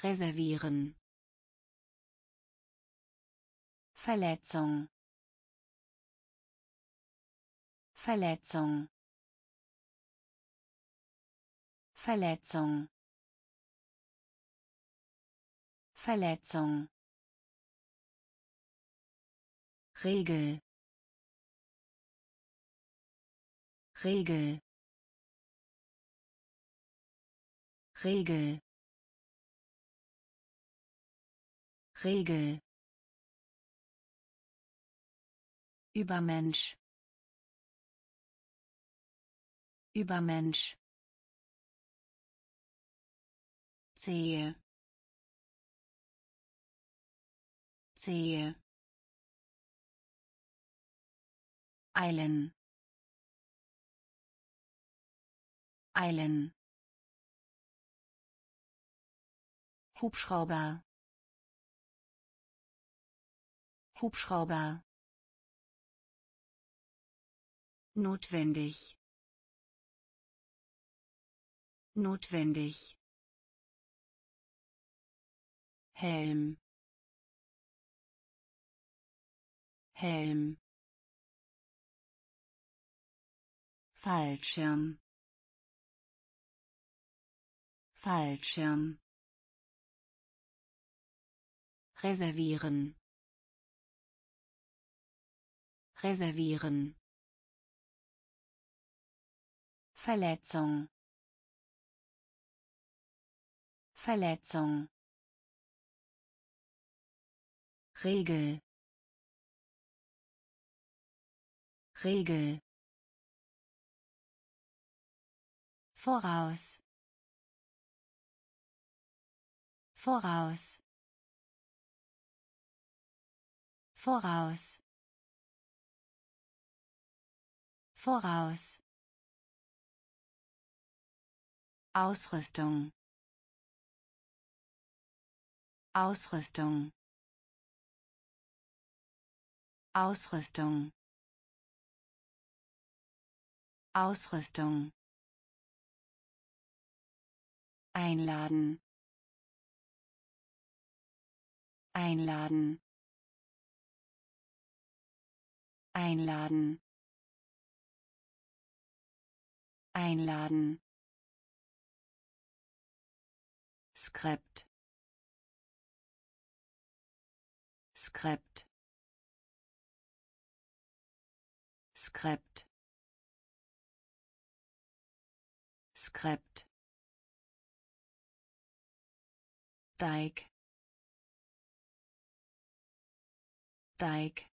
Reservieren Verletzung. Verletzung. Verletzung. Verletzung. Regel. Regel. Regel. Regel Übermensch Übermensch sehe. Sehe. Eilen. Eilen. Hubschrauber. Hubschrauber notwendig. Notwendig. Helm. Helm. Fallschirm. Fallschirm. Reservieren. Reservieren Verletzung. Verletzung. Regel. Regel. Voraus. Voraus. Voraus. Voraus Ausrüstung. Ausrüstung. Ausrüstung. Ausrüstung. Einladen. Einladen. Einladen. Einladen Skript. Skript. Skript. Skript. Teig Teig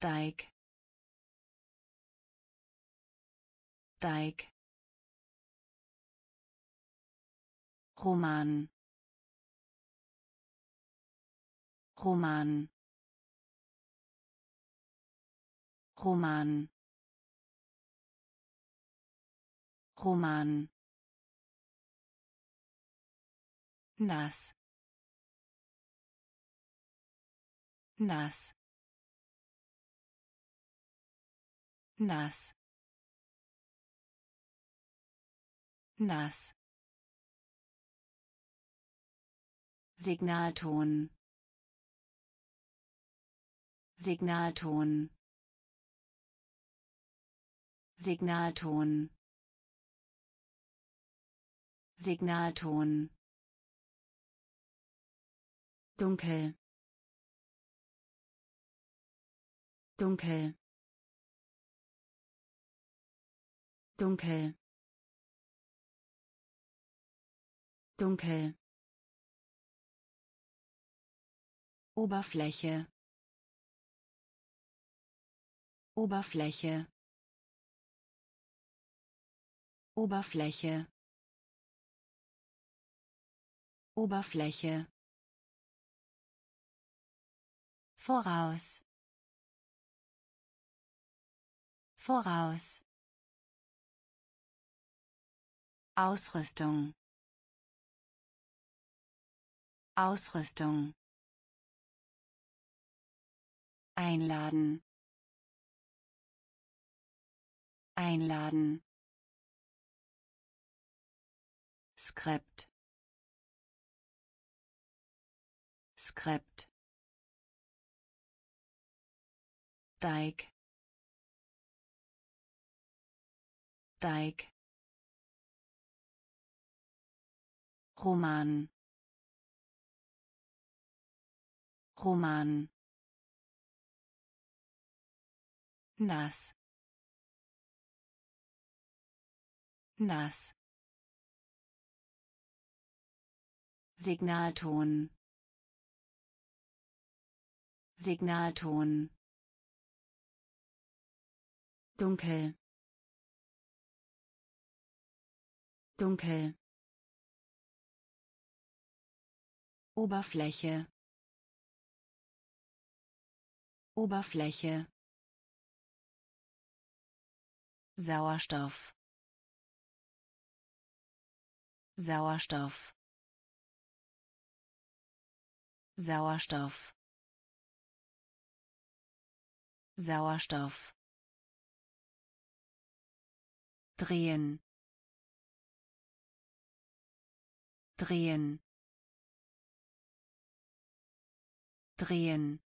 Teig Teig Roman. Roman. Roman. Roman. Nass. Nass. Nass. Nass Signalton. Signalton. Signalton. Signalton. Dunkel. Dunkel. Dunkel. Dunkel Oberfläche. Oberfläche. Oberfläche. Oberfläche. Voraus. Voraus. Ausrüstung. Ausrüstung Einladen. Einladen. Skript. Skript. Teig. Teig. Roman. Roman. Nass. Nass. Signalton. Signalton. Dunkel. Dunkel. Oberfläche. Oberfläche Sauerstoff. Sauerstoff. Sauerstoff. Sauerstoff. Drehen. Drehen. Drehen.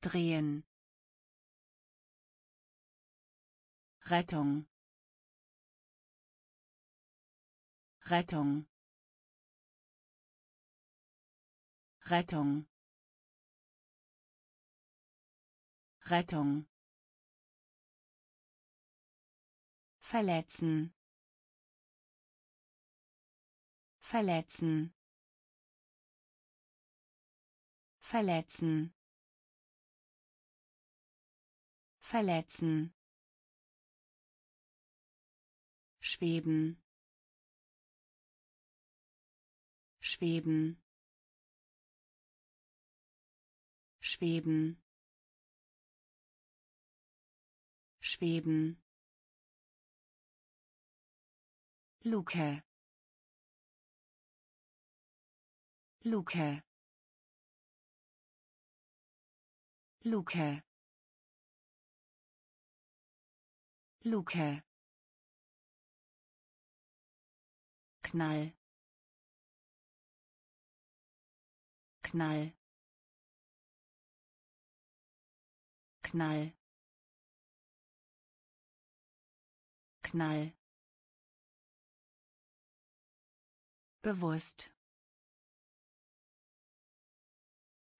Drehen Rettung. Rettung. Rettung. Rettung. Verletzen. Verletzen. Verletzen. Verletzen schweben. Schweben. Schweben. Schweben. Luke. Luke. Luke. Luke Knall. Knall. Knall. Knall. Bewusst.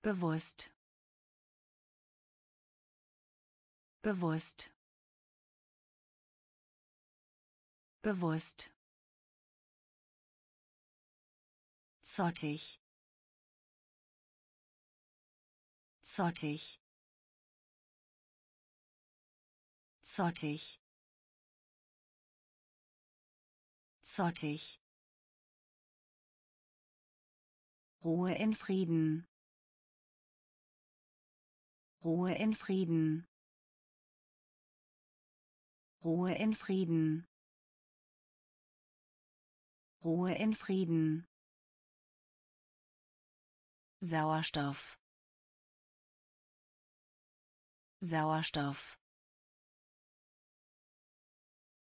Bewusst. Bewusst. Bewusst zottig zottig zottig zottig Ruhe in Frieden. Ruhe in Frieden. Ruhe in Frieden. Ruhe in Frieden. Sauerstoff. Sauerstoff.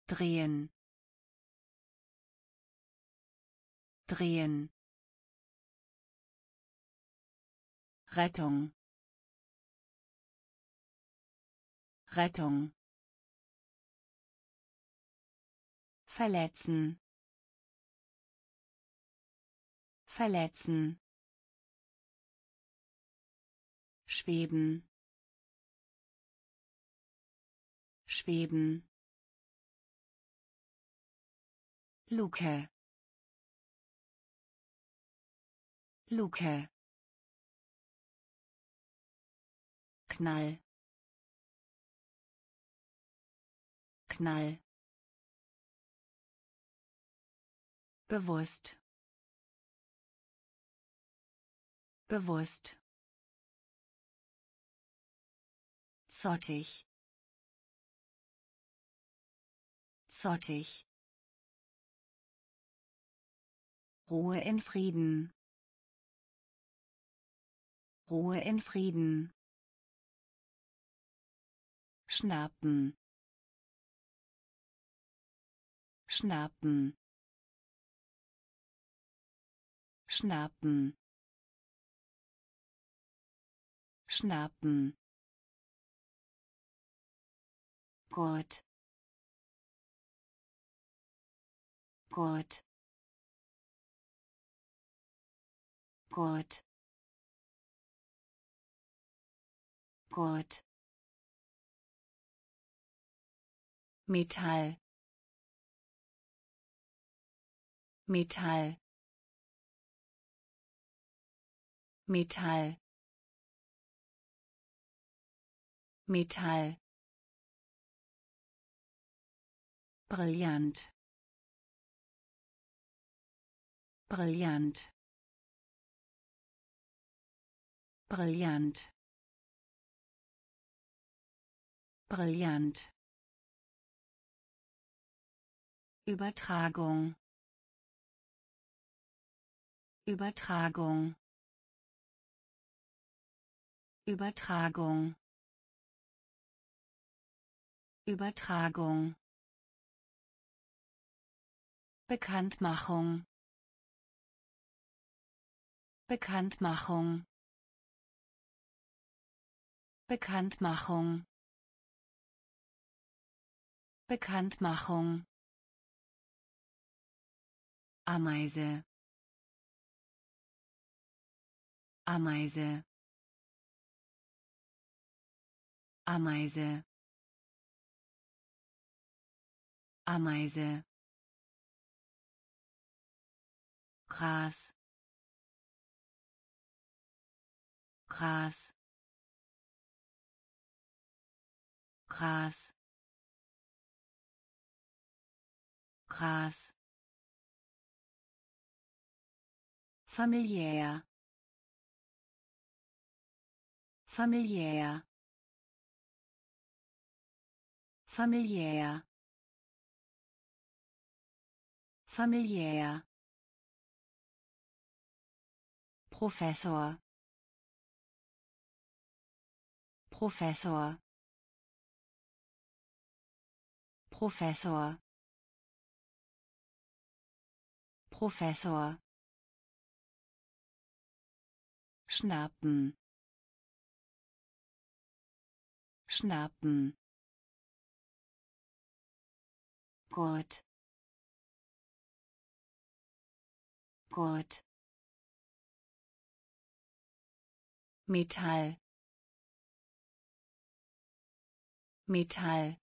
Drehen. Drehen. Rettung. Rettung. Verletzen. Verletzen schweben. Schweben. Luke. Luke. Knall. Knall. Bewusst. Bewusst zottig zottig Ruhe in Frieden. Ruhe in Frieden. Schnappen. Schnappen. Schnappen. Schnappen. Gurt. Gurt. Gurt. Gurt. Metall. Metall. Metall. Metall. Brillant. Brillant. Brillant. Brillant. Übertragung. Übertragung. Übertragung. Übertragung. Bekanntmachung. Bekanntmachung. Bekanntmachung. Bekanntmachung. Ameise. Ameise. Ameise. Ameise. Gras. Gras. Gras. Gras. familiär familiär familiär familiär Professor. Professor. Professor. Professor. Schnappen. Schnappen. Gurt. Gurt Metall Metall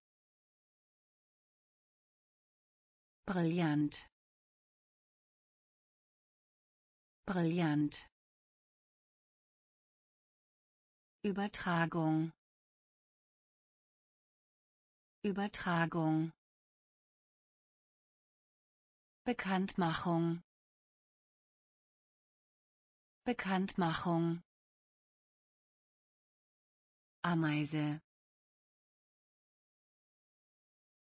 Brillant. Brillant. Übertragung. Übertragung. Bekanntmachung. Bekanntmachung. Ameise.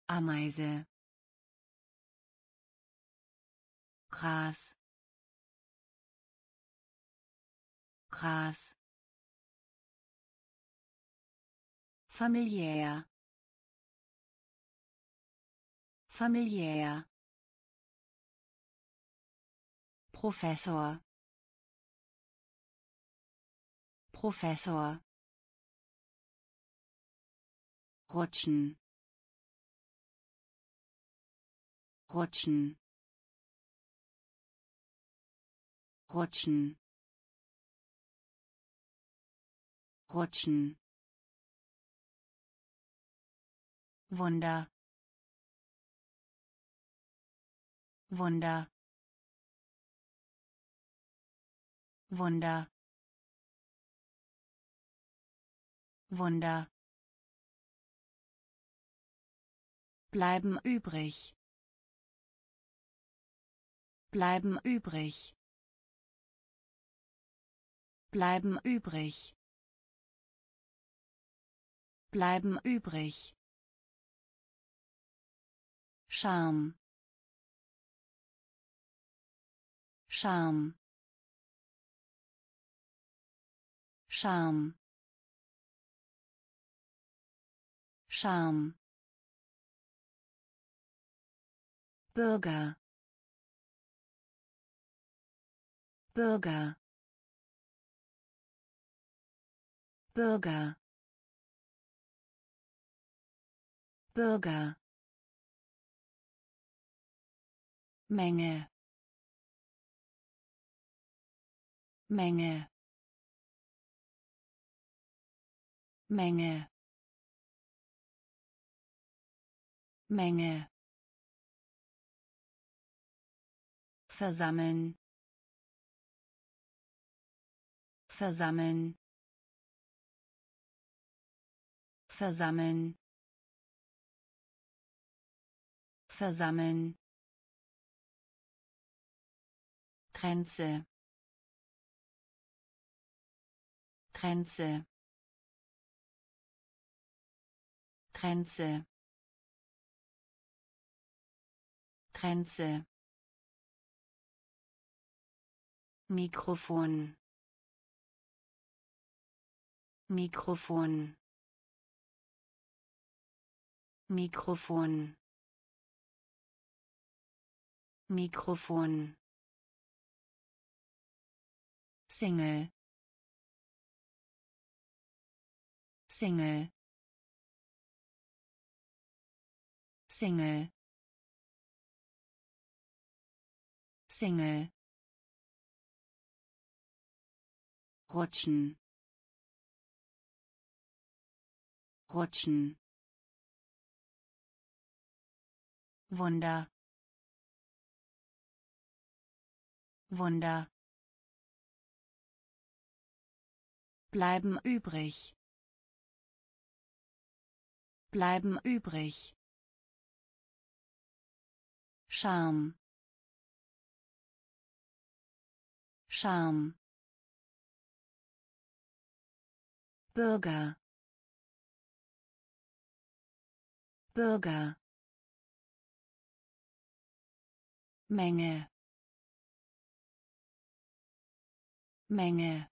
Ameise. Gras. Gras. familiär familiär Professor Professor rutschen. Rutschen. Rutschen. Rutschen. Wunder. Wunder. Wunder. Wunder bleiben übrig. Bleiben übrig. Bleiben übrig. Bleiben übrig. Charme Charme Charme Charme Bürger. Bürger. Bürger. Bürger. Menge. Menge. Menge. Menge versammeln. Versammeln. Versammeln. Versammeln. Grenze. Grenze. Grenze. Grenze Mikrofon. Mikrofon. Mikrofon. Mikrofon. Single. Single. Single. Single rutschen. Rutschen. Wunder. Wunder. Bleiben übrig. Bleiben übrig. Charme Charme Bürger. Bürger. Menge. Menge.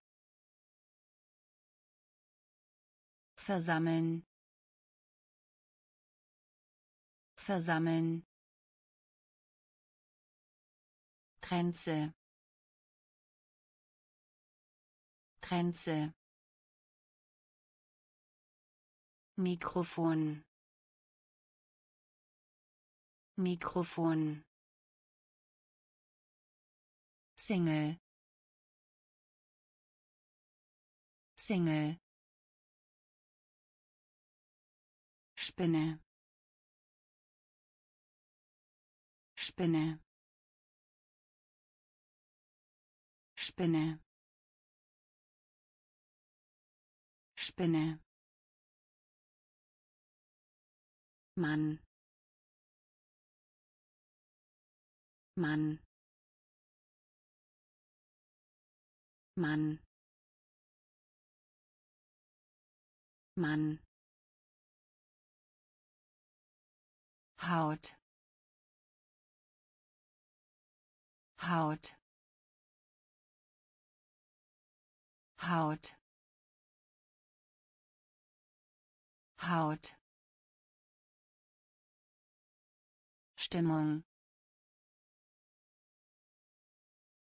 Versammeln. Versammeln. Grenze. Grenze Mikrofon. Mikrofon. Single. Single. Spinne. Spinne. Spinne. Spinne Mann. Mann. Mann. Mann. Haut. Haut. Haut. Haut Stimmung.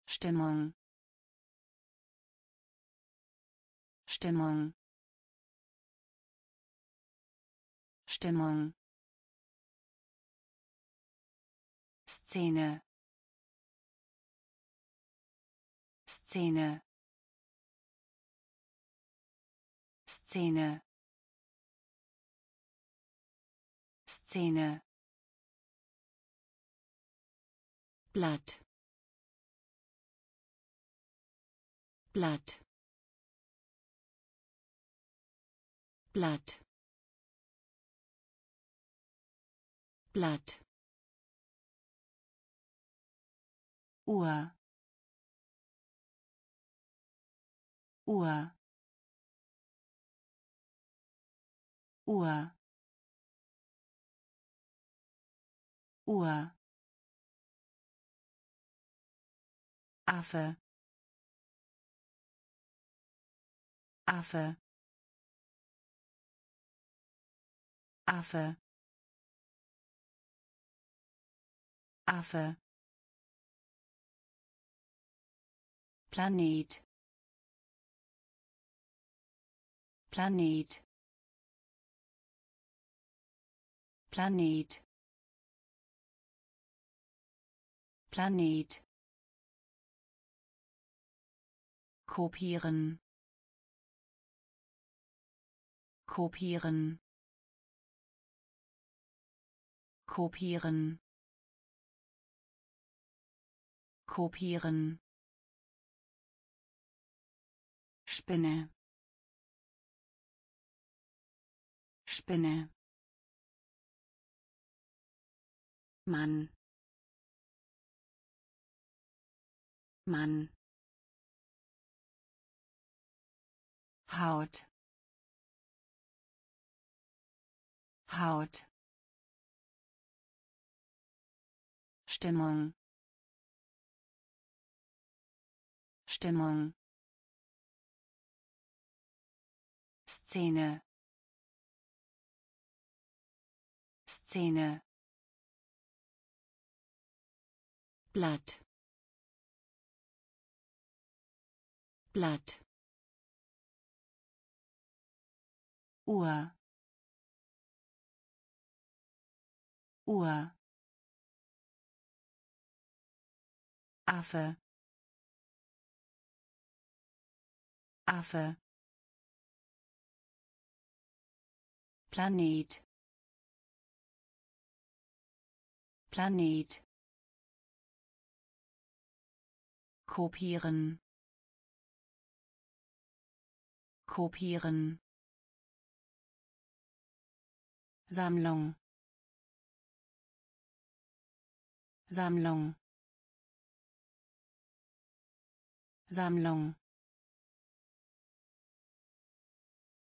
Stimmung. Stimmung. Stimmung. Szene. Szene. Szene. Szene Blatt. Blatt. Blatt. Blatt. Uhr. Uhr. Uhr. Uhr Affe. Affe. Affe. Affe. Planet. Planet. Planet. Planet kopieren. Kopieren. Kopieren. Kopieren. Spinne. Spinne. Mann. Mann Haut. Haut. Stimmung. Stimmung. Szene. Szene. Blatt. Blatt Uhr. Uhr. Affe. Affe. Planet. Planet. Kopieren. Kopieren Sammlung. Sammlung. Sammlung.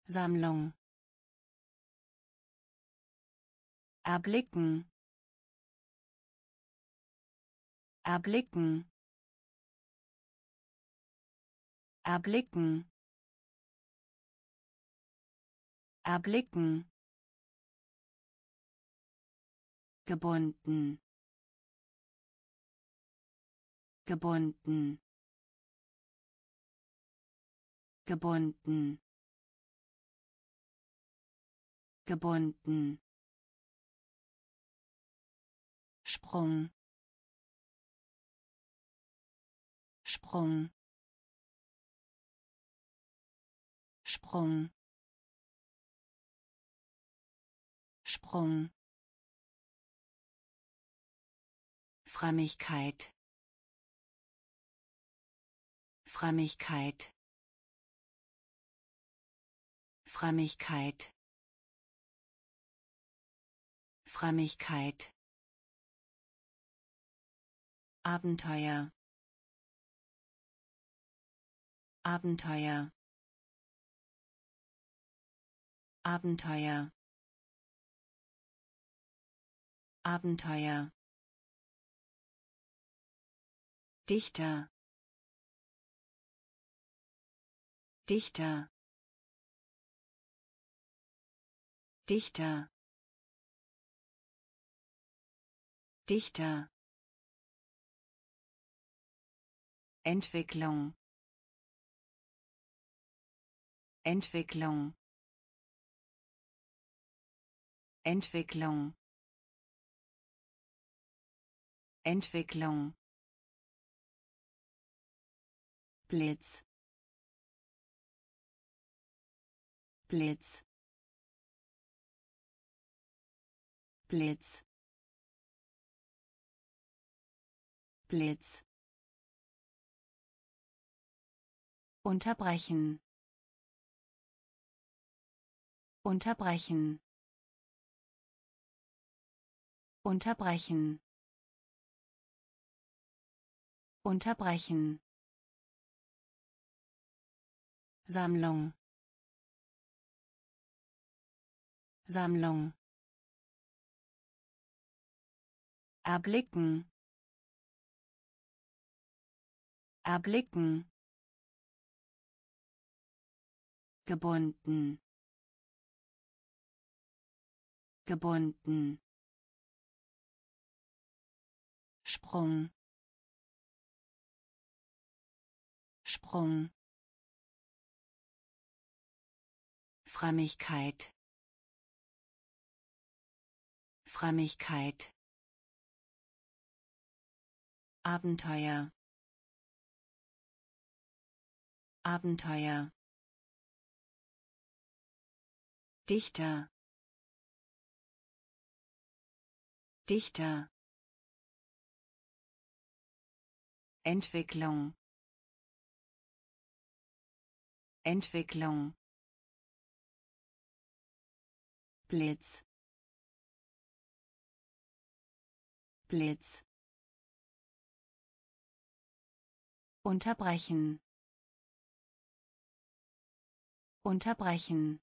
Sammlung. Erblicken. Erblicken. Erblicken. Erblicken gebunden. Gebunden. Gebunden. Gebunden. Sprung. Sprung. Sprung. Sprung Frömmigkeit. Frömmigkeit. Frömmigkeit. Frömmigkeit. Abenteuer. Abenteuer. Abenteuer. Abenteuer Dichter. Dichter. Dichter. Dichter. Entwicklung. Entwicklung. Entwicklung. Entwicklung Blitz Blitz Blitz Blitz Unterbrechen. Unterbrechen. Unterbrechen. Unterbrechen. Sammlung. Sammlung. Erblicken. Erblicken. gebunden gebunden Sprung Sprung Frömmigkeit. Frömmigkeit. Abenteuer. Abenteuer. Dichter. Dichter. Entwicklung. Entwicklung Blitz. Blitz. Unterbrechen. Unterbrechen